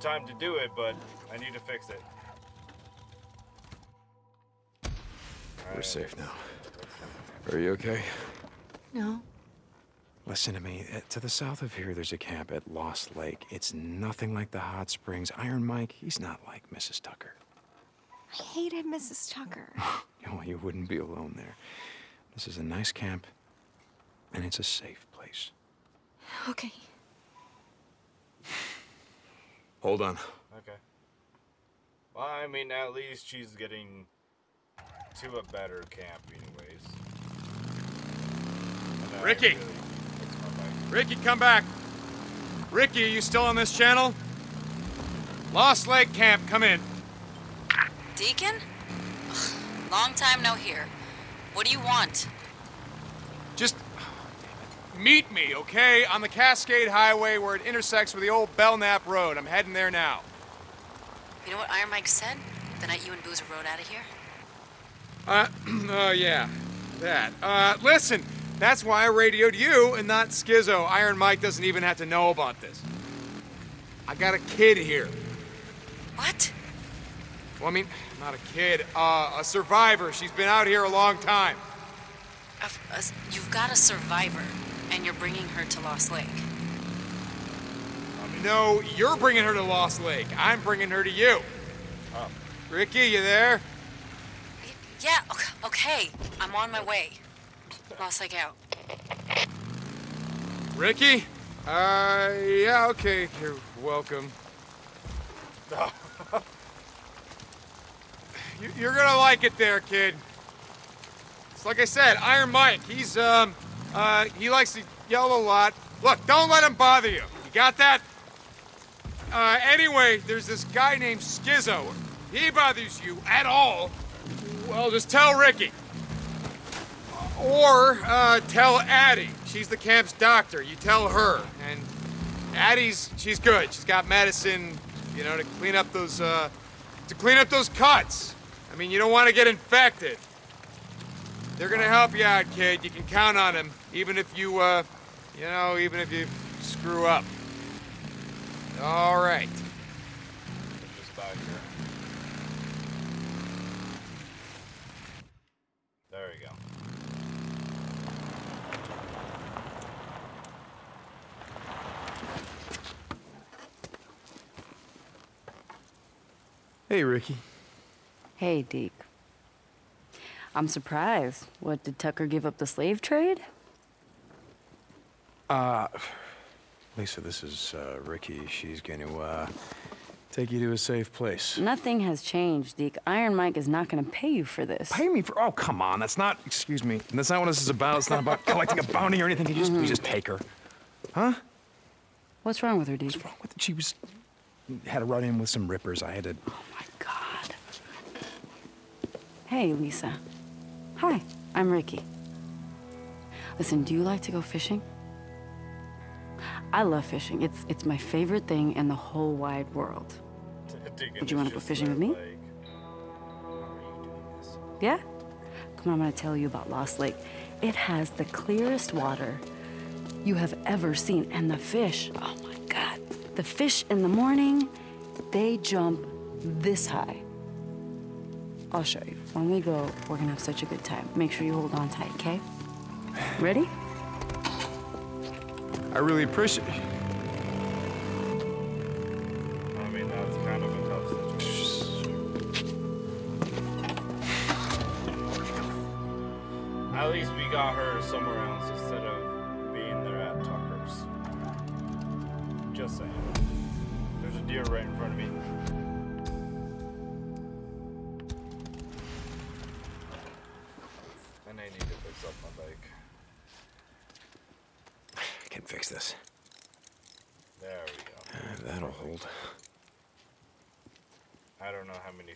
Probably a bad time to do it, but I need to fix it. We're safe now. Are you okay? No. Listen to me. Uh, To the south of here, there's a camp at Lost Lake. It's nothing like the hot springs. Iron Mike, he's not like Mrs. Tucker. I hated Mrs. Tucker. Oh, you wouldn't be alone there. This is a nice camp, and it's a safe place. Okay. Hold on. Okay. Well, I mean, at least she's getting to a better camp, anyways. And Ricky! really fixed my bike. Ricky, come back. Ricky, are you still on this channel? Lost Lake Camp, come in. Deacon? Ugh, long time no hear. What do you want? Meet me, okay? On the Cascade Highway where it intersects with the old Belknap Road. I'm heading there now. You know what Iron Mike said? The night you and Boozer rode out of here? Uh, oh yeah, that. Uh, listen, that's why I radioed you and not Skizzo. Iron Mike doesn't even have to know about this. I got a kid here. What? Well, I mean, not a kid, uh, a survivor. She's been out here a long time. A, a, you've got a survivor, and you're bringing her to Lost Lake. No, you're bringing her to Lost Lake. I'm bringing her to you. Oh. Ricky, you there? Yeah, ok- okay. I'm on my way. Lost Lake out. Ricky? Uh, yeah, okay. You're welcome. You- You're gonna like it there, kid. It's like I said, Iron Mike. He's, um, uh, he likes to yell a lot. Look, don't let him bother you. You got that? Uh, anyway, there's this guy named Skizzo. He bothers you at all, well, just tell Ricky. Or, uh, tell Addie. She's the camp's doctor. You tell her. And Addie's, she's good. She's got medicine, you know, to clean up those, uh, to clean up those cuts. I mean, you don't want to get infected. They're gonna help you out, kid. You can count on them, even if you, uh, you know, even if you screw up. All right. Just back here. There we go. Hey, Ricky. Hey, Deke. I'm surprised. What, did Tucker give up the slave trade? Uh, Lisa, this is uh, Ricky. She's going to uh, take you to a safe place. Nothing has changed, Deke. Iron Mike is not going to pay you for this. Pay me for? Oh, come on. That's not. Excuse me. That's not what this is about. It's not about collecting a bounty or anything. You just, you just take her, huh? What's wrong with her, Deke? What's wrong with it? She was had a run in with some rippers. I had to. Oh my God. Hey, Lisa. Hi, I'm Ricky. Listen, do you like to go fishing? I love fishing. It's it's my favorite thing in the whole wide world. Would you want to go fishing with me? Yeah? Come on, I'm gonna tell you about Lost Lake. It has the clearest water you have ever seen, and the fish, oh my god. The fish in the morning, they jump this high. I'll show you. When we go, we're gonna have such a good time. Make sure you hold on tight, okay? Ready? I really appreciate. I mean, that's kind of a tough situation. At least we got her somewhere else instead of being there at Tucker's. Just saying. There's a deer right in front of me.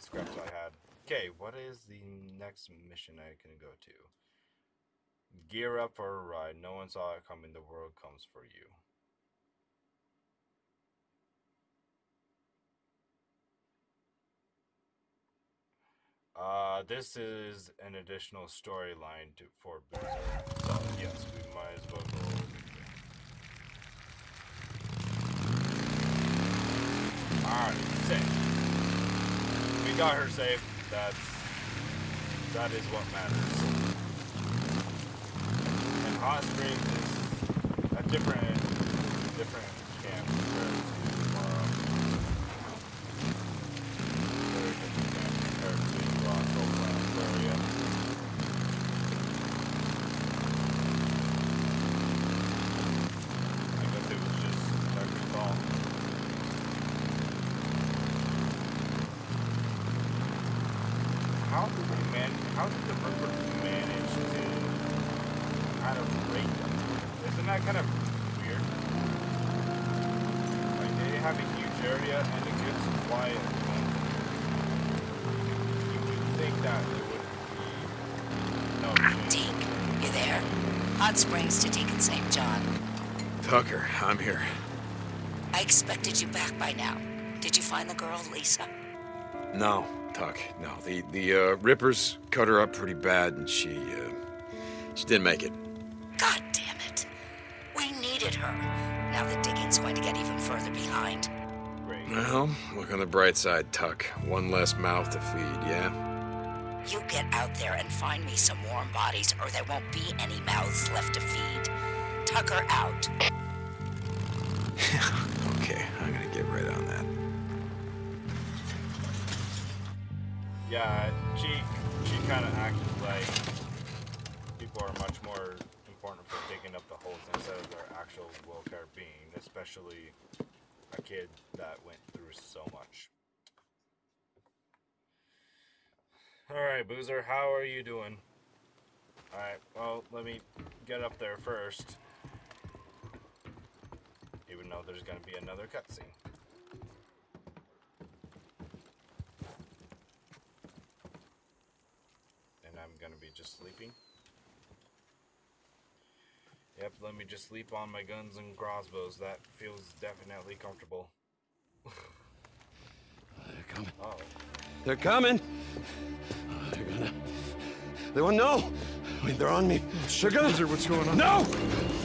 Scraps I had. Okay, what is the next mission I can go to? Gear up for a ride. No one saw it coming. The world comes for you. Uh, this is an additional storyline to for Boozer. So yes, we might as well go. Alright, safe. We got her safe. That's that is what matters. And Hot Springs is a different different camp compared to uh, very different camp compared to. I'm here. I expected you back by now. Did you find the girl, Lisa? No, Tuck. No, the the uh, Rippers cut her up pretty bad, and she uh, she didn't make it. God damn it. We needed her. Now the digging's going to get even further behind. Well, look on the bright side, Tuck. One less mouth to feed, yeah? You get out there and find me some warm bodies, or there won't be any mouths left to feed. Tucker out. Okay, I'm gonna get right on that. Yeah, she she kind of acted like people are much more important for digging up the holes instead of their actual welfare being, especially a kid that went through so much. All right, Boozer, how are you doing? All right, well, let me get up there first. Though there's gonna be another cutscene. And I'm gonna be just sleeping. Yep, let me just sleep on my guns and crossbows. That feels definitely comfortable. They're coming. Oh. They're coming. Oh, they're gonna. They won't know. I mean, they're on me. They're gonna. Boozer, what's going on? No!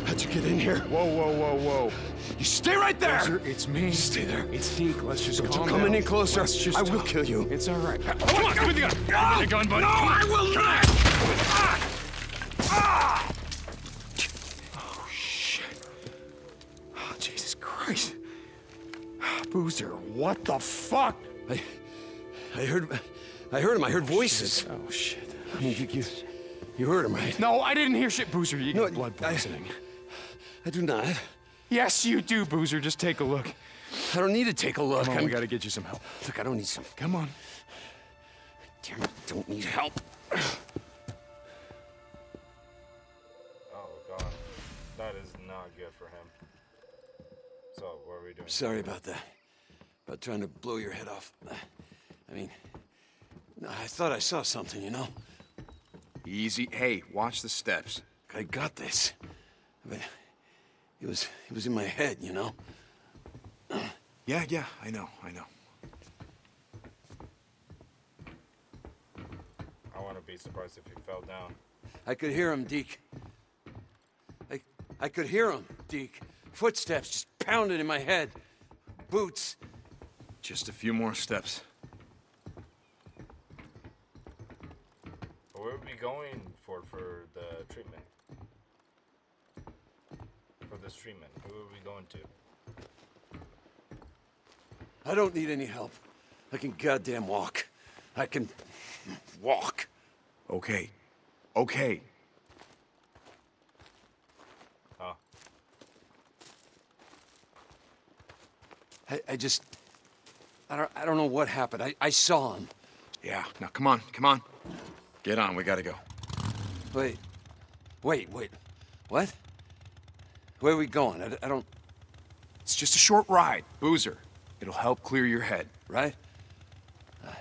How'd you get in here? Whoa, whoa, whoa, whoa. You stay right there! Boozer, it's me. Stay there. It's Deke. Let's just Don't you come down. any closer. Let's just I will talk. kill you. It's all right. Come on, give me the gun. Give me the gun, buddy. No, I will Come not! Ah! Oh, shit. Oh, Jesus Christ. Boozer, what the fuck? I, I heard, I heard him. I heard voices. Oh, shit. I mean, you, you, you heard him, right? No, I didn't hear shit, Boozer. You No, got blood I- poisoning. I do not. Yes, you do, Boozer. Just take a look. I don't need to take a look. Come on, I'm- we gotta get you some help. Look, I don't need some. Come on. Damn it, don't need help. Oh god, that is not good for him. So what are we doing? Sorry about that. About trying to blow your head off. I mean, I thought I saw something, you know? Easy. Hey, watch the steps. I got this. But it was, it was in my head, you know? Yeah, yeah, I know, I know. I wouldn't be surprised if he fell down. I could hear him, Deke. I, I could hear him, Deke. Footsteps just pounding in my head. Boots. Just a few more steps. Where are we going for for the treatment? For this treatment, who are we going to? I don't need any help. I can goddamn walk. I can walk. Okay. Okay. Huh? I, I just. I don't, I don't know what happened. I, I saw him. Yeah. Now, come on, come on. Get on, we gotta go. Wait. Wait, wait. What? Where are we going? I, I don't. It's just a short ride. Boozer. It'll help clear your head. Right? Uh,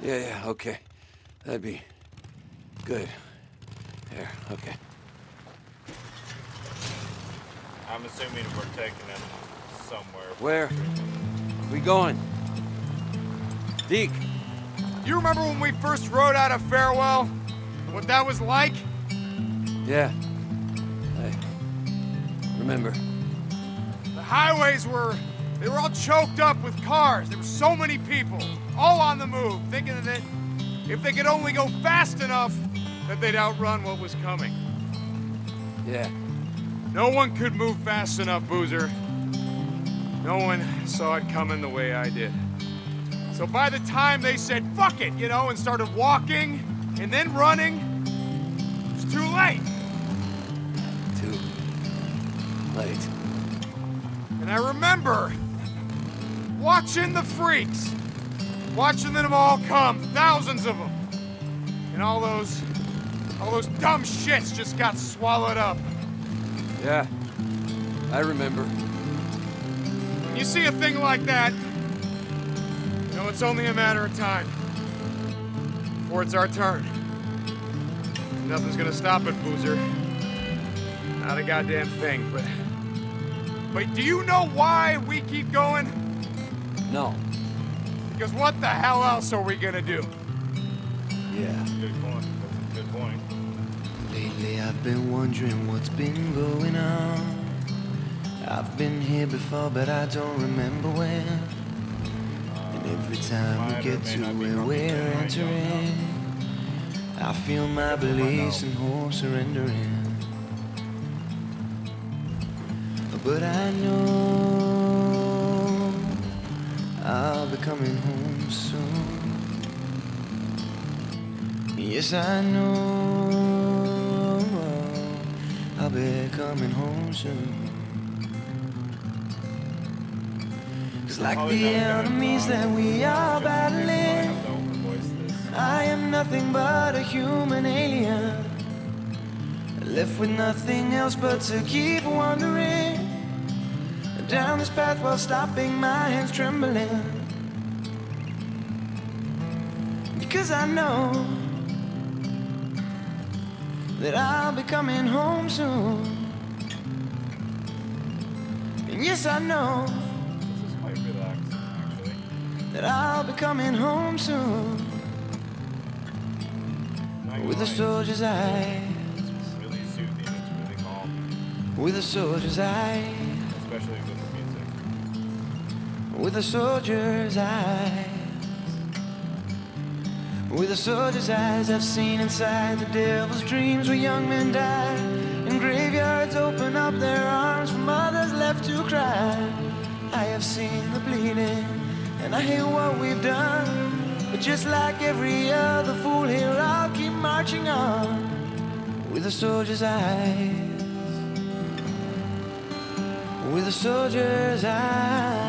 yeah, yeah, okay. That'd be good. There, okay. I'm assuming we're taking him somewhere. Where? We going? Deke. You remember when we first rode out of Farewell? What that was like? Yeah. I remember. The highways were. They were all choked up with cars. There were so many people, all on the move, thinking that if they could only go fast enough, that they'd outrun what was coming. Yeah. No one could move fast enough, Boozer. No one saw it coming the way I did. So by the time they said, fuck it, you know, and started walking and then running, it's too late. Too late. And I remember watching the freaks, watching them all come, thousands of them. And all those, all those dumb shits just got swallowed up. Yeah. I remember. When you see a thing like that, you know it's only a matter of time before it's our turn. Nothing's gonna stop it, Boozer. Not a goddamn thing, but. But do you know why we keep going? No. Because what the hell else are we gonna do? Yeah. Good point. Good point. Lately I've been wondering what's been going on. I've been here before, but I don't remember when. Every time we get to where we're entering, I feel my beliefs and hope surrendering. But I know I'll be coming home soon. Yes, I know I'll be coming home soon. Like the enemies that we are battling, I am nothing but a human alien. Left with nothing else but to keep wandering down this path while stopping my hands trembling. Because I know that I'll be coming home soon. And yes, I know that I'll be coming home soon. With a soldier's eye, really soothing. Really with a soldier's eye, especially with the music. with a soldier's eyes. With a soldier's eyes, I've seen inside the devil's dreams where young men die. And graveyards open up their arms for mothers left to cry. I have seen the bleeding, and I hate what we've done. But just like every other fool here, I'll keep marching on. With a soldier's eyes. With a soldier's eyes.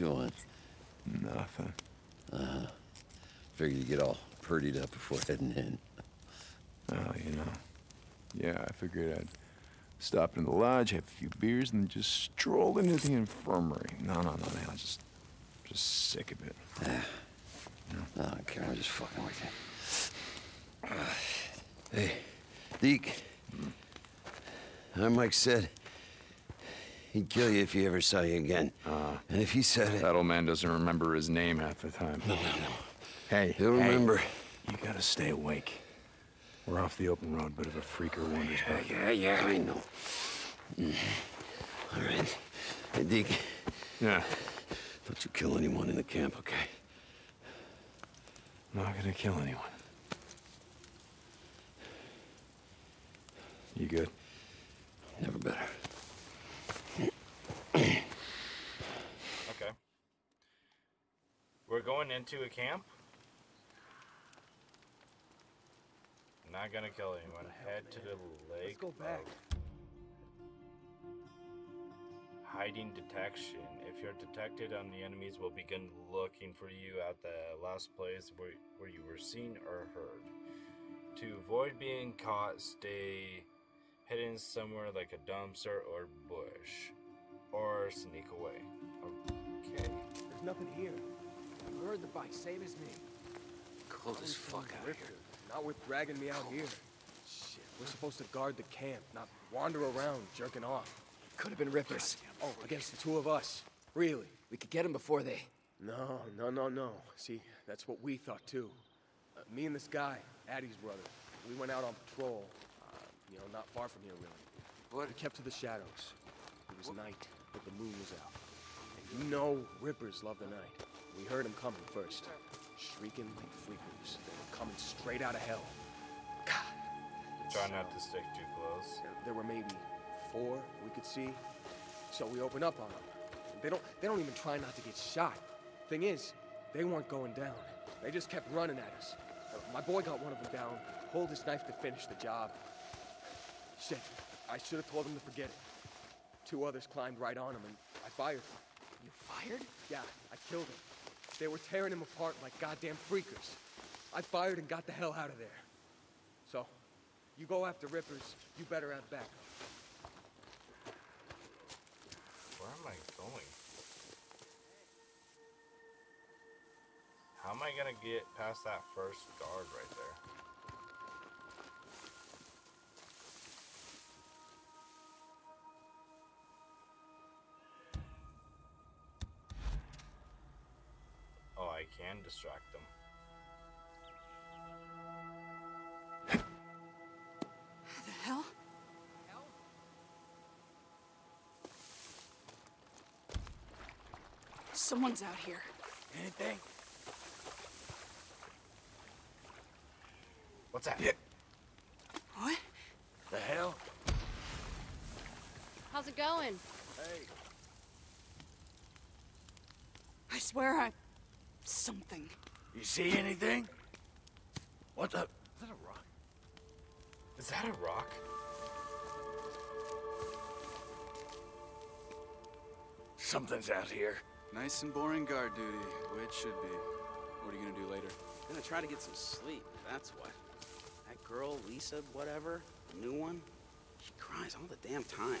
Doing? Nothing. Uh, figure you get all purdied up before heading in. Oh, you know. Yeah, I figured I'd stop in the lodge, have a few beers, and then just stroll into the infirmary. No, no, no, man. I'm just, just sick of it. Yeah. No, I don't care. I'm just fucking with you. Hey, Deke. I'm Mike said he'd kill you if he ever saw you again. and if he said it, That old man doesn't remember his name half the time. No, no, no. Hey, He'll hey, remember. You gotta stay awake. We're off the open road, but of a freaker wanders back. Yeah, yeah, I know. Mm. All right. Hey, Deke. Yeah. Don't you kill anyone in the camp, okay? I'm Not gonna kill anyone. You good? Never better. Okay. We're going into a camp. Not gonna kill anyone. Head to the lake. Let's go back. Hiding detection. If you're detected on the enemies will begin looking for you at the last place where, where you were seen or heard. To avoid being caught, stay hidden somewhere like a dumpster or bush. Or sneak away. Okay. There's nothing here. You heard the bike, same as me. Cold as fuck out here. Not worth dragging me out here. Shit, we're supposed to guard the camp, not wander around jerking off. Could have been Rippers. Oh, against the two of us. Really? We could get them before they. No, no, no, no. See, that's what we thought too. Uh, me and this guy, Addie's brother, we went out on patrol. Uh, you know, not far from here, really. But we kept to the shadows. It was night, but the moon was out. And you know, Rippers love the night. We heard them coming first, shrieking like freakers. They were coming straight out of hell. God. Try not to stick too close. There, there were maybe four we could see, so we open up on them. They don't. They don't even try not to get shot. Thing is, they weren't going down. They just kept running at us. Uh, my boy got one of them down, pulled his knife to finish the job. Shit, I should have told him to forget it. Two others climbed right on him, and I fired. You fired? Yeah, I killed him. They were tearing him apart like goddamn freakers. I fired and got the hell out of there. So, you go after Rippers, you better have backup. Where am I going? How am I gonna get past that first guard right there? Distract them. The hell? Someone's out here. Anything? What's that? What? The hell? How's it going? Hey. I swear I... something. You see anything? What the? Is that a rock? Is that a rock? Something's out here. Nice and boring guard duty, way it should be. What are you gonna do later? Gonna try to get some sleep, that's what. That girl, Lisa, whatever, the new one, she cries all the damn time.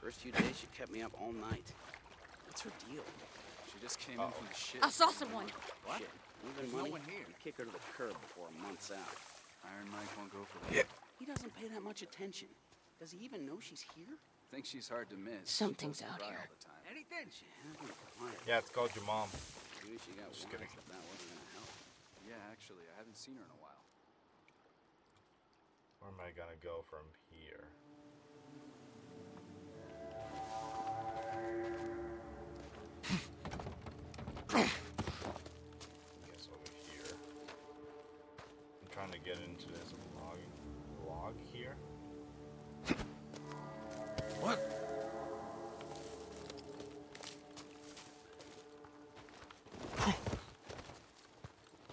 First few days, she kept me up all night. What's her deal? She just came in from the shit. I saw someone. What? Shit. Moving There's no one here. We kick her to the curb before a month's out. Iron Mike won't go for that. He doesn't pay that much attention. Does he even know she's here? Think she's hard to miss. Something's out here. all the time. Anything? She. Yeah, it's called your mom. Maybe she got Just kidding. that wasn't gonna help. Yeah, actually, I haven't seen her in a while. Where am I gonna go from here? Guess over here. I'm trying to get into this log, log here. What?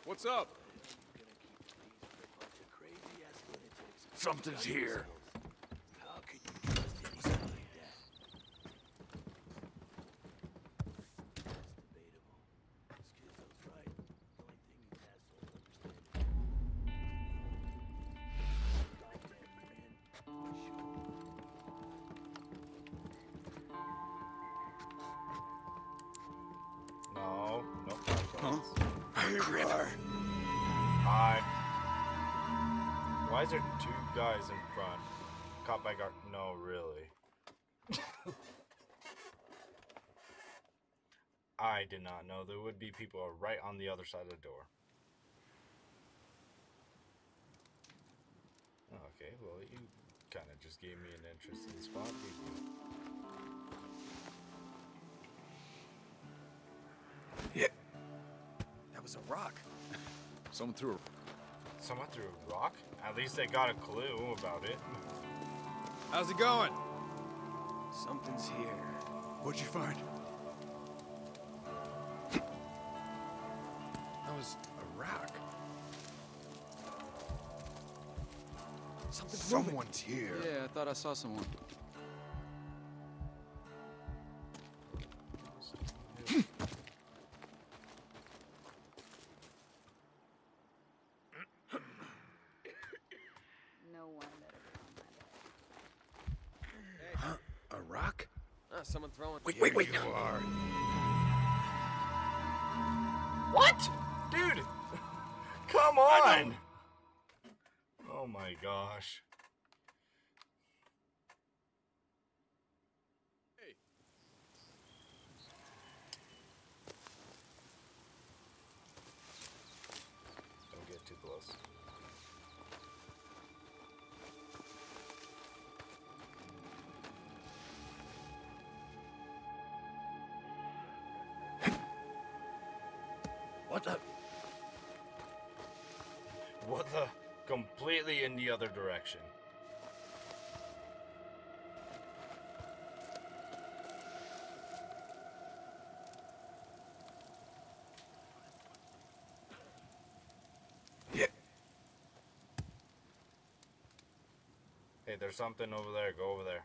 What's up? Something's here. Did not know there would be people right on the other side of the door. Okay, well, you kind of just gave me an interesting spot, didn't you? Yeah. That was a rock. Someone threw a Someone threw a rock? At least they got a clue about it. How's it going? Something's here. What'd you find? Someone's here. Yeah, I thought I saw someone. Completely in the other direction. Yeah. Hey, there's something over there. Go over there.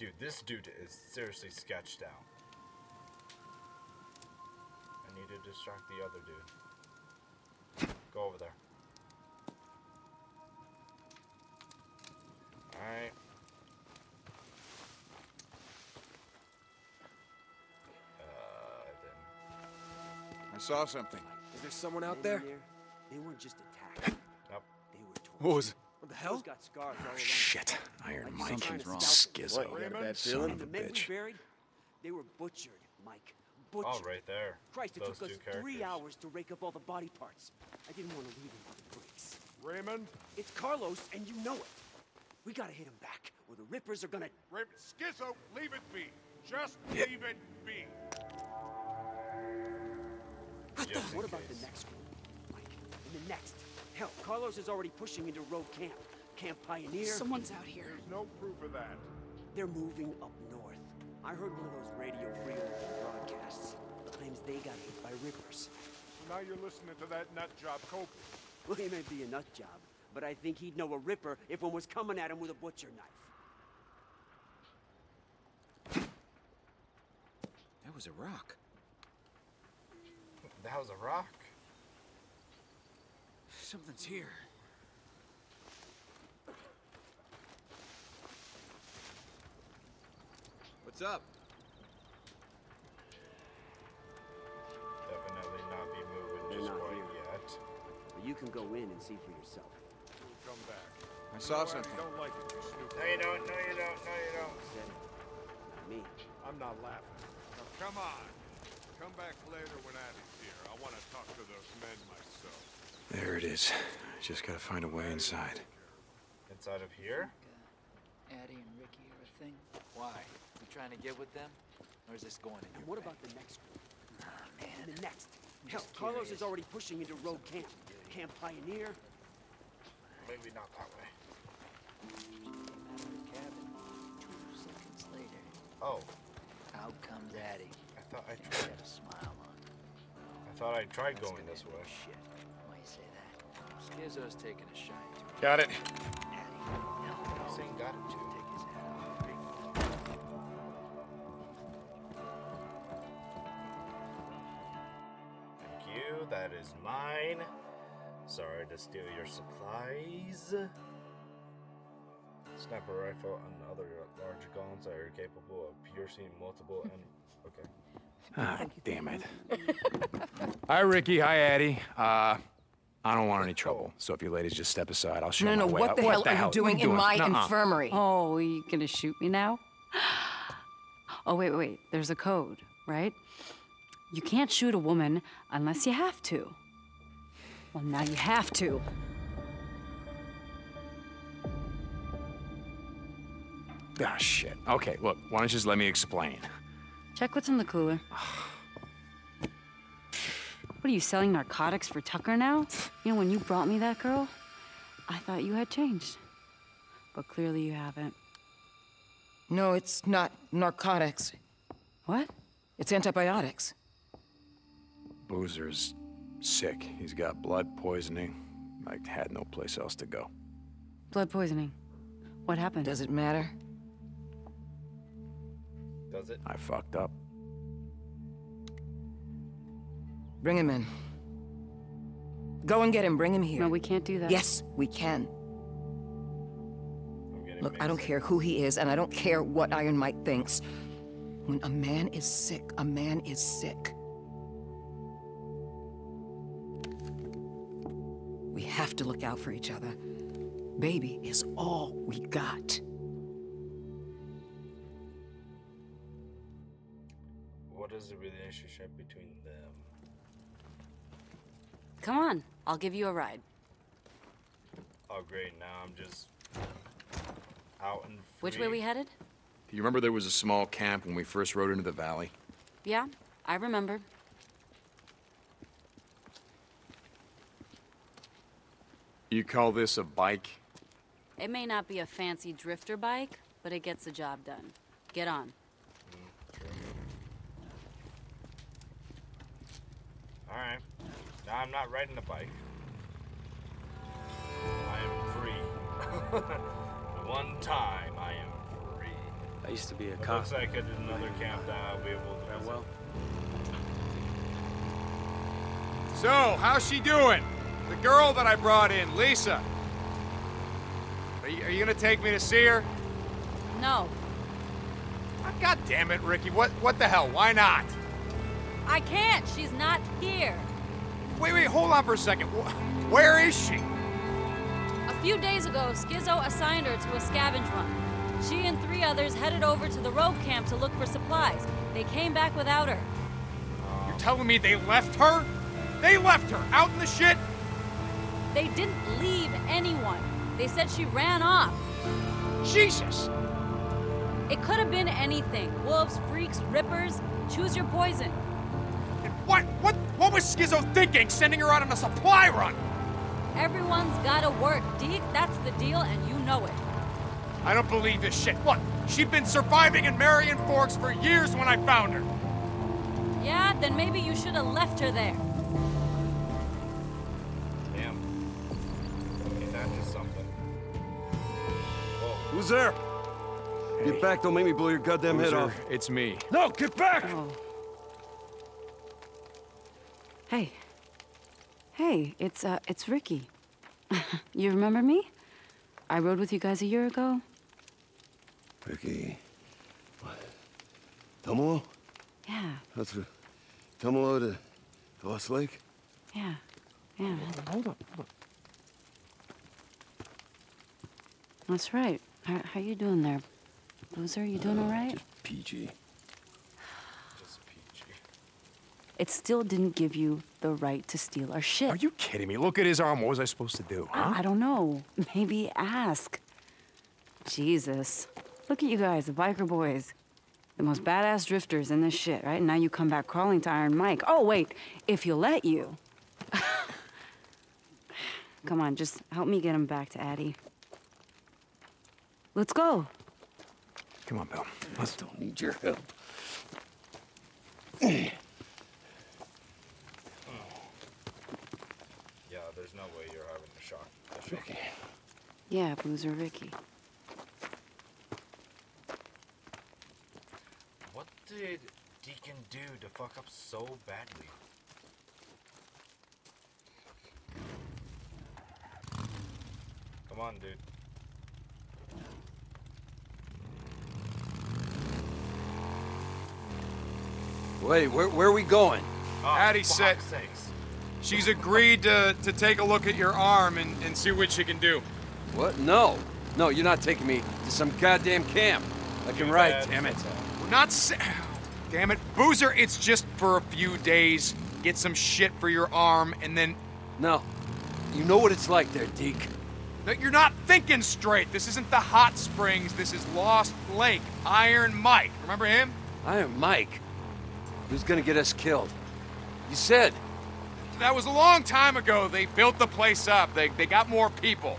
dude, this dude is seriously sketched out. I need to distract the other dude. Go over there. Alright. Uh, I saw something. Is there someone out there? They weren't just attacked. Nope. They were tortured. What was it? What the hell? Those got scars all oh, around. Shit. Iron Mike. Something's wrong. Skizzo. What, you got a bad Son feeling? of a the men we bitch. buried, they were butchered, Mike. Oh, butchered. oh, right there. Christ, it Those took us two three hours to rake up all the body parts. I didn't want to leave him for the freaks. Raymond? It's Carlos, and you know it. We gotta hit him back, or the Rippers are gonna. Raymond, Skizzo, leave it be. Just leave it be. What the? Just What about the next one, Mike? And the next? Hell, Carlos is already pushing into Rogue Camp. Camp Pioneer. Someone's out here. There's no proof of that. They're moving up north. I heard one of those Radio Free Oregon broadcasts. Claims they got hit by Rippers. So now you're listening to that nut job Copeland. Well, he may be a nut job, but I think he'd know a Ripper if one was coming at him with a butcher knife. That was a rock. That was a rock. Something's here. What's up? Definitely not be moving They're just not quite here. yet. But you can go in and see for yourself. Come back. I saw something. I don't like it, you snoop. No, you don't. No, you don't. No, you don't. Not me. I'm not laughing. Now, come on. Come back later when Addie's here. I want to talk to those men myself. There it is. Just gotta find a way inside. Inside of here? Addie and Ricky are a thing? Why? You trying to get with them? Or is this going in And your what bag? about the next group? Ah, man. And the next? I'm Hell, Carlos is already pushing into Rogue Camp. Camp Pioneer. Maybe not that way. Came out of the cabin. Two seconds later, Oh, out comes Addie. I thought I And tried. she had a smile on. I thought I tried going this way. Shit. Skizzo's taking a shine to. Got it. Addie, no, Saying got it too. take his hat off. Thank you. That is mine. Sorry to steal your supplies. Sniper rifle and other large guns that are capable of piercing multiple and okay. Ah, damn it. Hi, Ricky. Hi, Addie. Uh, I don't want any trouble. So if you ladies just step aside, I'll show No, my no, way what out. the hell are you What doing in my Nuh-uh. infirmary? Oh, are you gonna shoot me now? Oh, wait, wait, there's a code, right? You can't shoot a woman unless you have to. Well, now you have to. Ah, shit. Okay, look, why don't you just let me explain? Check what's in the cooler. What are you selling narcotics for Tucker now? You know, when you brought me that girl, I thought you had changed. But clearly you haven't. No, it's not narcotics. What? It's antibiotics. Boozer's sick. He's got blood poisoning. I had no place else to go. Blood poisoning. What happened? Does it matter? Does it? I fucked up. Bring him in. Go and get him. Bring him here. No, we can't do that. Yes, we can. Look, I don't up. care who he is, and I don't care what Iron Mike thinks. When a man is sick, a man is sick. We have to look out for each other. Baby is all we got. What is the relationship between them? Come on, I'll give you a ride. Oh great, now I'm just out and free. Which way we headed? Do you remember there was a small camp when we first rode into the valley? Yeah, I remember. You call this a bike? It may not be a fancy drifter bike, but it gets the job done. Get on. Mm. Alright. Now I'm not riding a bike. I am free. One time I am free. I used to be a It cop. looks like at another camp that I'll be able to visit. well. So, how's she doing? The girl that I brought in, Lisa. Are you, are you gonna take me to see her? No, Ah, God damn it, Ricky. What what the hell? Why not? I can't. She's not here. Wait, wait, hold on for a second. Where is she? A few days ago, Skizzo assigned her to a scavenge run. She and three others headed over to the rogue camp to look for supplies. They came back without her. You're telling me they left her? They left her out in the shit? They didn't leave anyone. They said she ran off. Jesus! It could have been anything. Wolves, freaks, rippers. Choose your poison. What what what was Skizzo thinking sending her out on a supply run? Everyone's gotta work, Deke. That's the deal, and you know it. I don't believe this shit. What? She'd been surviving in Marion Forks for years when I found her. Yeah, then maybe you should have left her there. Damn. Okay, that is something. Who's there? Get back, don't make me blow your goddamn head Boozer, off. It's me. No, get back! Oh. Hey. Hey, it's uh it's Ricky. you remember me? I rode with you guys a year ago. Ricky. What? Tumalo? Yeah, That's what. Tumalo to, to Lost Lake? yeah, yeah. Hold up, hold up. That's right. How, how you doing there, Boozer? You doing all right? PG. It still didn't give you the right to steal our shit. Are you kidding me? Look at his arm. What was I supposed to do? Huh? I, I don't know. Maybe ask. Jesus. Look at you guys, the biker boys. The most badass drifters in this shit, right? And now you come back crawling to Iron Mike. Oh, wait, if he'll let you. come on, just help me get him back to Addie. Let's go. Come on, Bill. Let's don't need your help. Yeah, there's no way you're having a shock. A shock. Yeah, Boozer Ricky. What did Deacon do to fuck up so badly? Come on, dude. Wait, where, where are we going? Oh, Addie said fuck's sakes. She's agreed to, to take a look at your arm and, and see what she can do. What? No. No, you're not taking me to some goddamn camp. I can ride, damn it. We're not Damn it. Boozer, it's just for a few days. Get some shit for your arm and then. No. You know what it's like there, Deke. No, You're not thinking straight. This isn't the hot springs. This is Lost Lake. Iron Mike. Remember him? Iron Mike? Who's gonna get us killed? You said. That was a long time ago. They built the place up. They, they got more people.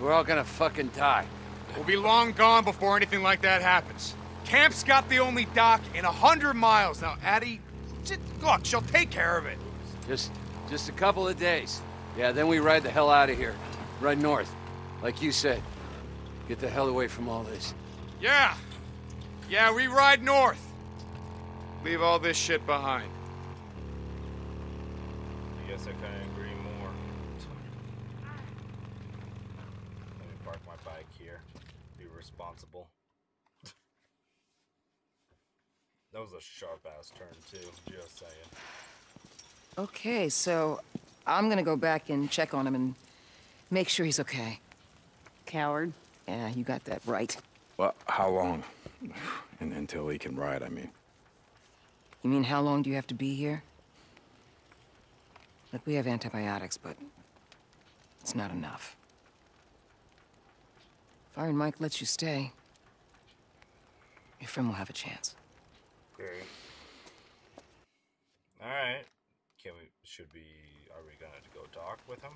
We're all gonna fucking die. We'll be long gone before anything like that happens. Camp's got the only dock in a hundred miles. Now, Addie, just, look, she'll take care of it. Just, just a couple of days. Yeah, then we ride the hell out of here. Right north. Like you said. Get the hell away from all this. Yeah. Yeah, we ride north. Leave all this shit behind. I guess I couldn't agree more. Let me park my bike here. Be responsible. that was a sharp ass turn too, just saying. Okay, so I'm gonna go back and check on him and make sure he's okay. Coward. Yeah, you got that right. Well, how long? And until he can ride, I mean. You mean how long do you have to be here? Look, we have antibiotics, but it's not enough. If Iron Mike lets you stay, your friend will have a chance. Great. All right. Can we? Should we? Are we gonna go talk with him?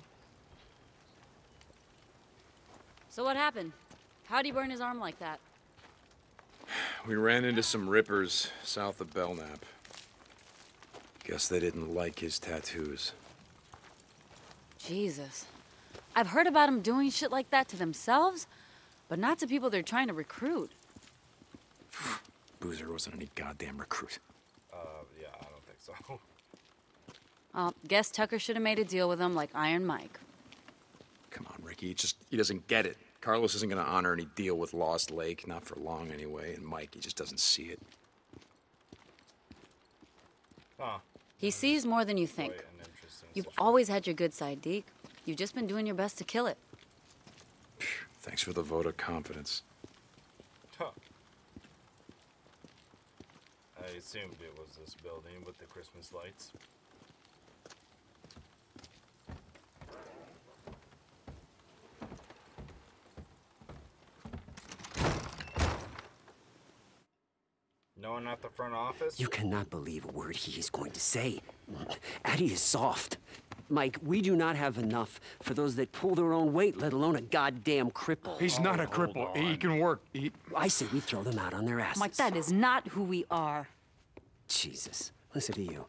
So what happened? How'd he burn his arm like that? We ran into some rippers south of Belknap. Guess they didn't like his tattoos. Jesus. I've heard about them doing shit like that to themselves, but not to people they're trying to recruit. Boozer wasn't any goddamn recruit. Uh, yeah, I don't think so. Uh, guess Tucker should have made a deal with him like Iron Mike. Come on, Ricky. He just he doesn't get it. Carlos isn't going to honor any deal with Lost Lake, not for long anyway. And Mike, he just doesn't see it. Huh. He sees more than you think. You've always had your good side, Deke. You've just been doing your best to kill it. Thanks for the vote of confidence. Huh. I assumed it was this building with the Christmas lights. No one at the front office? You cannot believe a word he is going to say. Addie is soft. Mike, we do not have enough for those that pull their own weight, let alone a goddamn cripple. He's not a cripple. He can work. He... I say we throw them out on their asses. Mike, that is not who we are. Jesus, listen to you.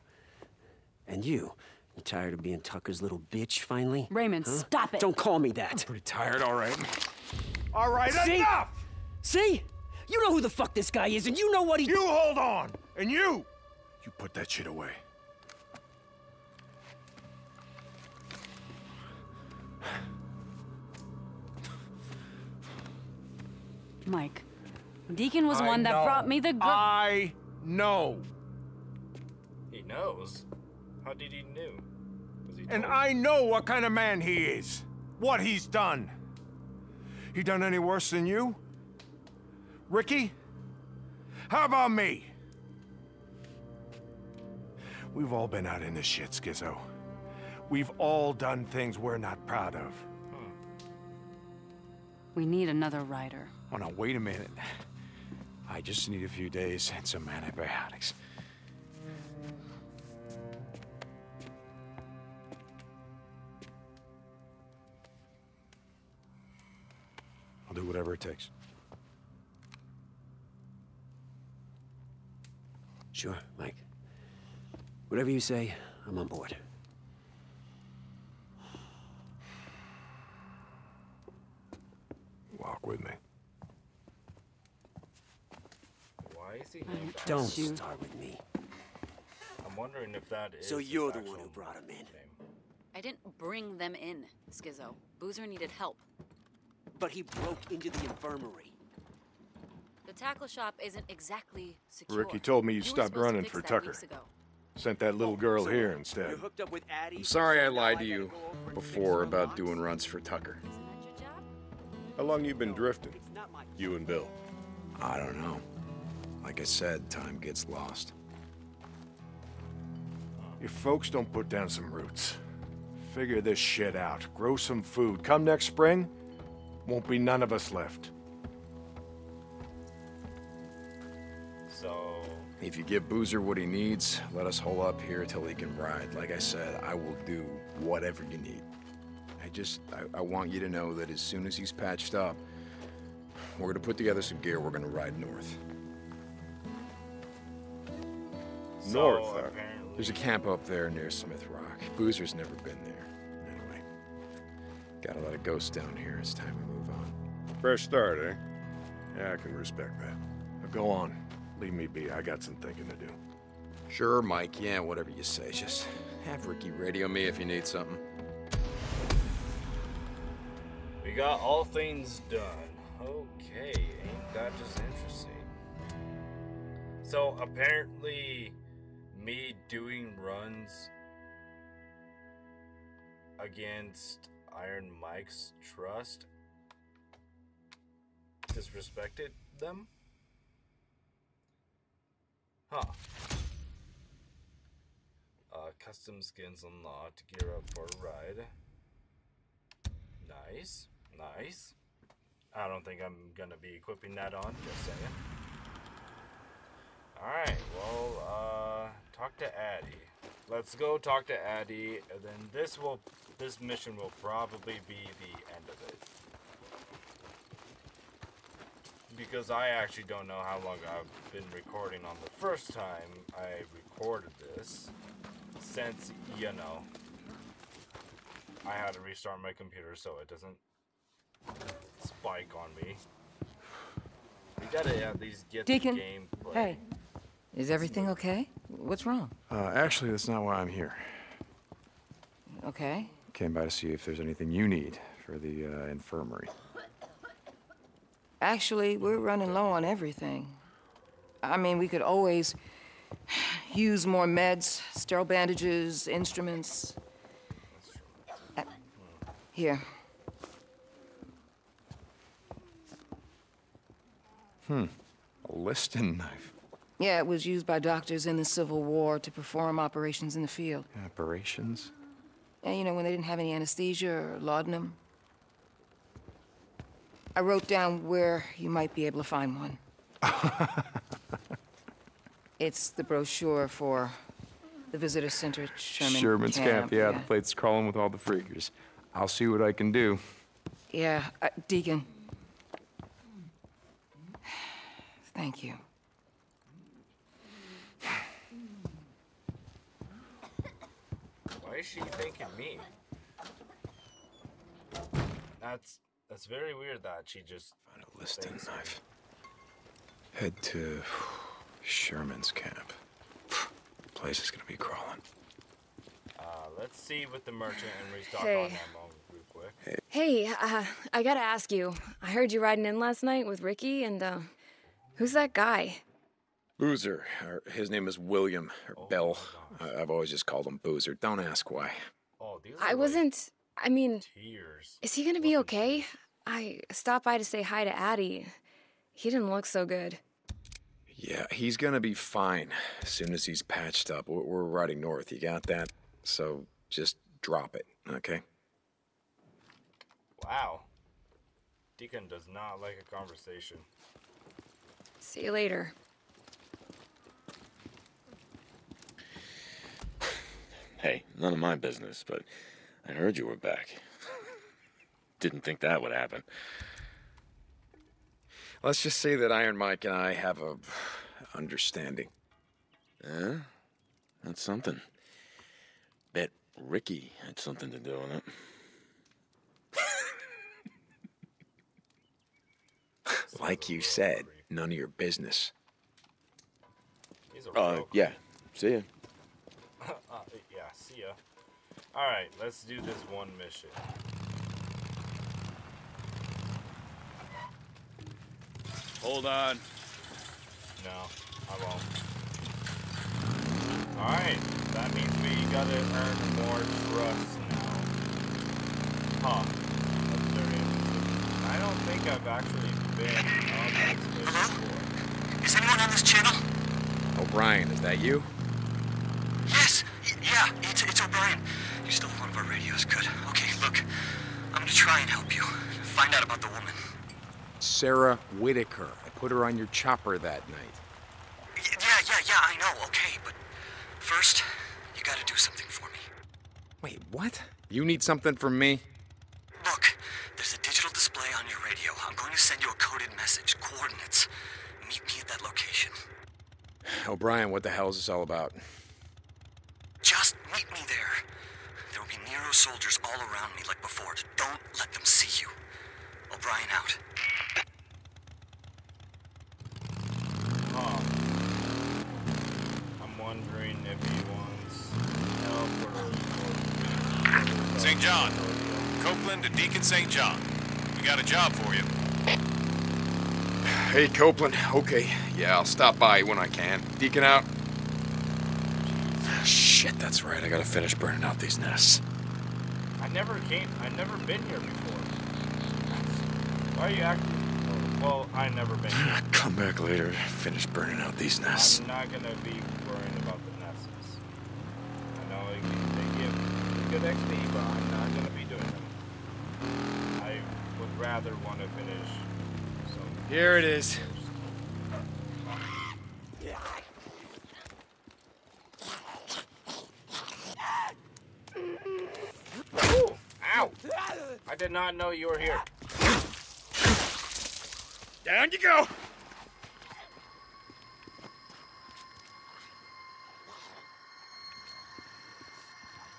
And you, you tired of being Tucker's little bitch finally? Raymond, Huh? stop it. Don't call me that. I'm pretty tired, all right. All right, See? enough! See? You know who the fuck this guy is, and you know what he. You hold on! And you! You put that shit away. Mike, Deacon was I one that know. brought me the girl. I know. He knows. How did he know? Was he And? I know what kind of man he is. What he's done. He done any worse than you? Ricky? How about me? We've all been out in this shit, Skizzo. We've all done things we're not proud of. Hmm. We need another rider. Oh, now, wait a minute. I just need a few days and some antibiotics. I'll do whatever it takes. Sure, Mike. Whatever you say, I'm on board. Walk with me. Why is? Don't start with me. I'm wondering if that is. So you're the one who brought him in. name. I didn't bring them in, Skizzo. Boozer needed help. But he broke into the infirmary. The tackle shop isn't exactly secure. Ricky told me you were stopped running for Tucker. Sent that little oh, girl here instead. You're hooked up with Addie. I'm sorry I lied to you before about doing runs for Tucker. How long you been drifting? You and Bill. I don't know. Like I said, time gets lost. If folks don't put down some roots, figure this shit out, grow some food, come next spring, won't be none of us left. So. If you give Boozer what he needs, let us hole up here till he can ride. Like I said, I will do whatever you need. I just, I, I want you to know that as soon as he's patched up, we're gonna put together some gear, we're gonna ride north. North, So, huh? There's a camp up there near Smith Rock. Boozer's never been there. Anyway, got a lot of ghosts down here. It's time to move on. Fresh start, eh? Yeah, I can respect that. Now go on. Leave me be. I got some thinking to do. Sure, Mike. Yeah, whatever you say. Just have Ricky radio me if you need something. We got all things done. Okay, ain't that just interesting? So apparently, me doing runs against Iron Mike's trust disrespected them? Huh. Uh, custom skins unlocked. Gear up for a ride. Nice. Nice. I don't think I'm gonna be equipping that on, just saying. Alright, well, uh, talk to Addie. Let's go talk to Addie, and then this will, this mission will probably be the end of it. Because I actually don't know how long I've been recording on the first time I recorded this. Since, you know, I had to restart my computer so it doesn't spike on me. We gotta at least get Deacon, the game. But hey. Is everything okay? What's wrong? Uh, actually, that's not why I'm here. Okay. Came by to see if there's anything you need for the uh, infirmary. Actually, we're running low on everything. I mean, we could always use more meds, sterile bandages, instruments. Uh, Here. Hmm. A Liston knife. Yeah, it was used by doctors in the Civil War to perform operations in the field. Operations? And you know, when they didn't have any anesthesia or laudanum. I wrote down where you might be able to find one. it's the brochure for the visitor center at Sherman Sherman's camp. Yeah, the plate's crawling with all the freakers. I'll see what I can do. Yeah, uh, Deacon. Thank you. Is she thanking me? That's that's very weird that she just Find a Liston knife. Head to Sherman's camp. Place is gonna be crawling. Uh, let's see with the merchant and restock Hey. on ammo real quick. Hey, uh, I gotta ask you. I heard you riding in last night with Ricky, and uh, who's that guy? Boozer. Or his name is William or Bell. I- I've always just called him Boozer. Don't ask why. Oh, these I wasn't. I mean, tears. is he gonna be okay? I stopped by to say hi to Addie. He didn't look so good. Yeah, he's gonna be fine as soon as he's patched up. We're, we're riding north. You got that? So just drop it, okay? Wow. Deacon does not like a conversation. See you later. Hey, none of my business, but I heard you were back. Didn't think that would happen. Let's just say that Iron Mike and I have a understanding. Yeah, that's something. Bet Ricky had something to do with it. Like you said, none of your business. He's a Uh, yeah. See ya. uh, yeah, see ya. Alright, let's do this one mission. Hold on. No, I won't. Alright, that means we gotta earn more trust now. Huh. That's very interesting. I don't think I've actually been on this mission uh-huh. before. Is anyone on this channel? O'Brien, is that you? Yes. Y- yeah, it's, it's O'Brien. You stole one of our radios. Good. Okay, look. I'm gonna try and help you. Find out about the woman. Sarah Whitaker. I put her on your chopper that night. Y- yeah, yeah, yeah, I know. Okay, but first, you gotta do something for me. Wait, what? You need something from me? Look, there's a digital display on your radio. I'm going to send you a coded message, coordinates. Meet me at that location. O'Brien, what the hell is this all about? Just meet me there. There Nero soldiers all around me like before. Don't let them see you. O'Brien out. Huh. I'm wondering if he wants help or St. John. Copeland to Deacon St. John. We got a job for you. Hey, Copeland. Okay, yeah, I'll stop by when I can. Deacon out. Shit, that's right. I gotta finish burning out these nests. I never came. I've never been here before. Why are you acting? Well, I've never been here. Come back later. Finish burning out these nests. I'm not gonna be worrying about the nests. I know it- they give good XP, but I'm not gonna be doing them. I would rather want to finish some. Here it is. I did not know you were here. Down you go!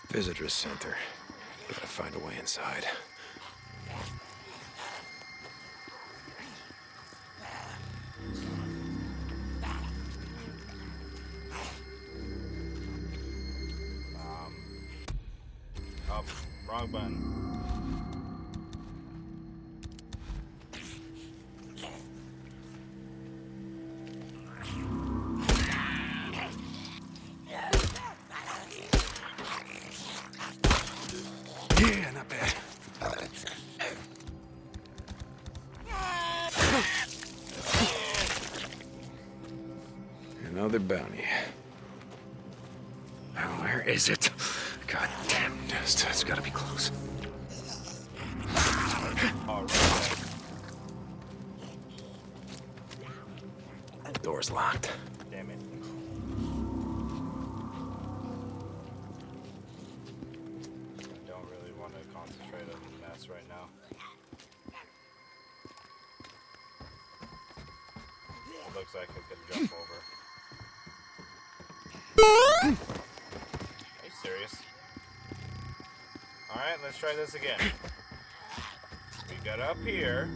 Visitor's Center. Gotta find a way inside. Um. Oh, wrong button. Yeah, not bad. Another bounty. Now, where is it? God damn, it's, it's gotta be close. The door's locked. Try this again. We got up here.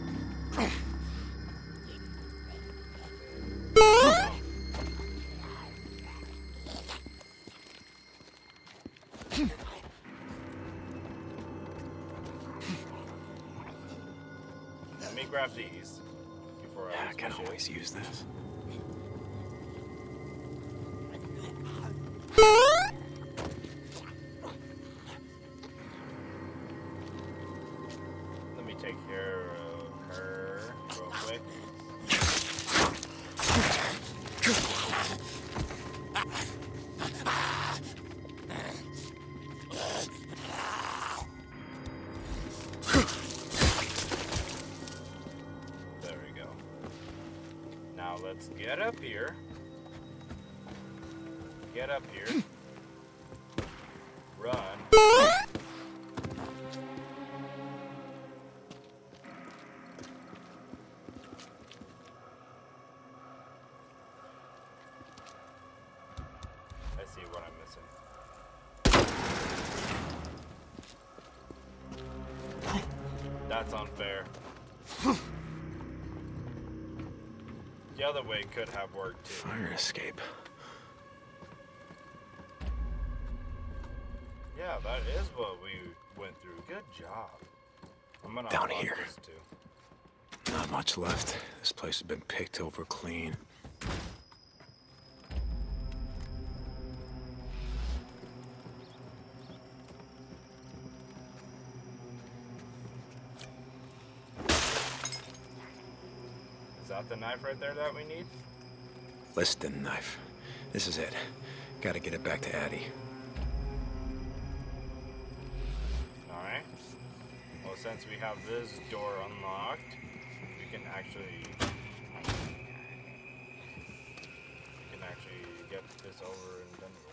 Let me grab these before I I can always use this. Get up here. Get up here. Run. I see what I'm missing. That's unfair. The other way could have worked too. Fire escape. Yeah, that is what we went through. Good job. I'm gonna Down here. Not much left. This place has been picked over clean. Knife right there that we need? Liston knife. This is it. Gotta get it back to Addie. Alright. Well, since we have this door unlocked, we can actually... We can actually get this over and done with.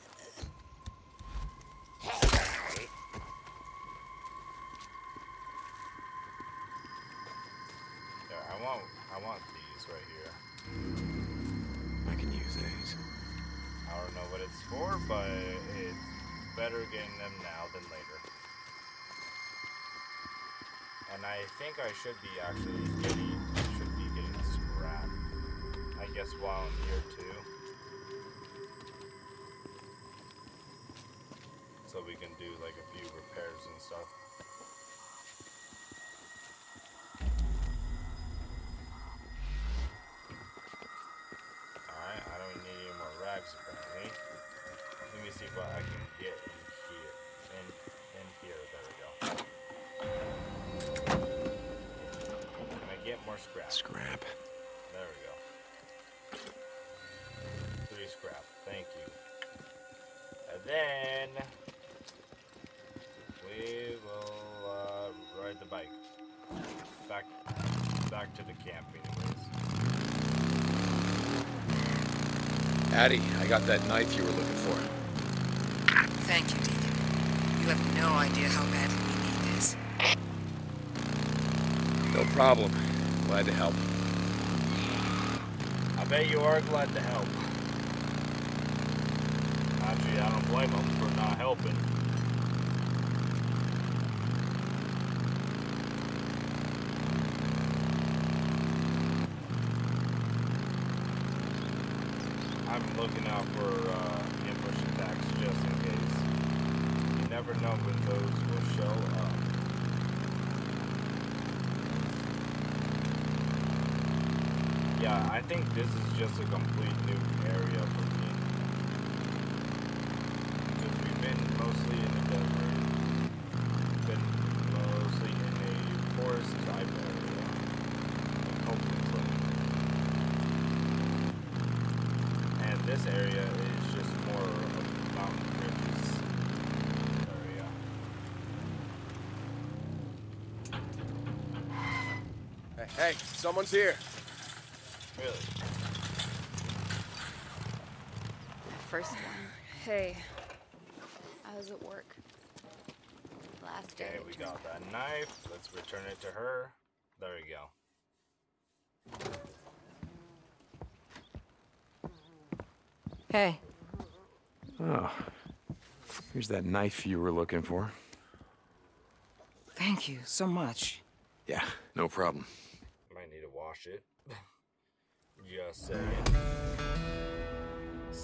For, but it's better getting them now than later. And I think I should be actually getting, should be getting scrap. I guess while I'm here too. So we can do like a few repairs and stuff. Scrap? Scrap. There we go. Three scrap, thank you. And then we will uh, ride the bike back back to the camp anyways. Addie, I got that knife you were looking for. Thank you, Deacon. You have no idea how badly we need this. No problem. Glad to help. I bet you are glad to help. Actually, I don't blame them for not helping. I'm looking out for uh, ambush attacks just in case. You never know when those will show up. Yeah, I think this is just a complete new area for me. Because we've been mostly in the desert, been mostly in a forest type area. Lake. And this area is just more of a mountain ridges area. Hey, hey, someone's here. Really? First one. Hey, I was at work. Last day. Okay, we got that knife. Let's return it to her. There you go. Hey, Oh. Here's that knife you were looking for. thank you so much. Yeah, no problem. Might need to wash it. Just saying.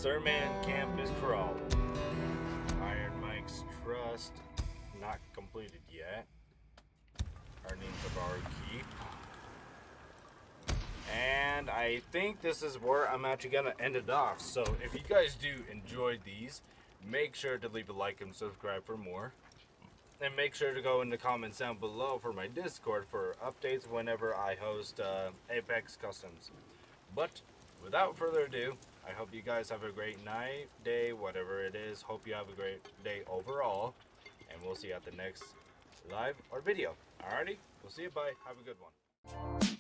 Sherman Camp is crawling. Iron Mike's Trust not completed yet. Earnings of our keep. And I think this is where I'm actually gonna end it off. So if you guys do enjoy these, make sure to leave a like and subscribe for more. And make sure to go in the comments down below for my Discord for updates whenever I host uh, Apex Customs. But without further ado, I hope you guys have a great night, day, whatever it is. Hope you have a great day overall. And we'll see you at the next live or video. Alrighty? We'll see you. Bye. Have a good one.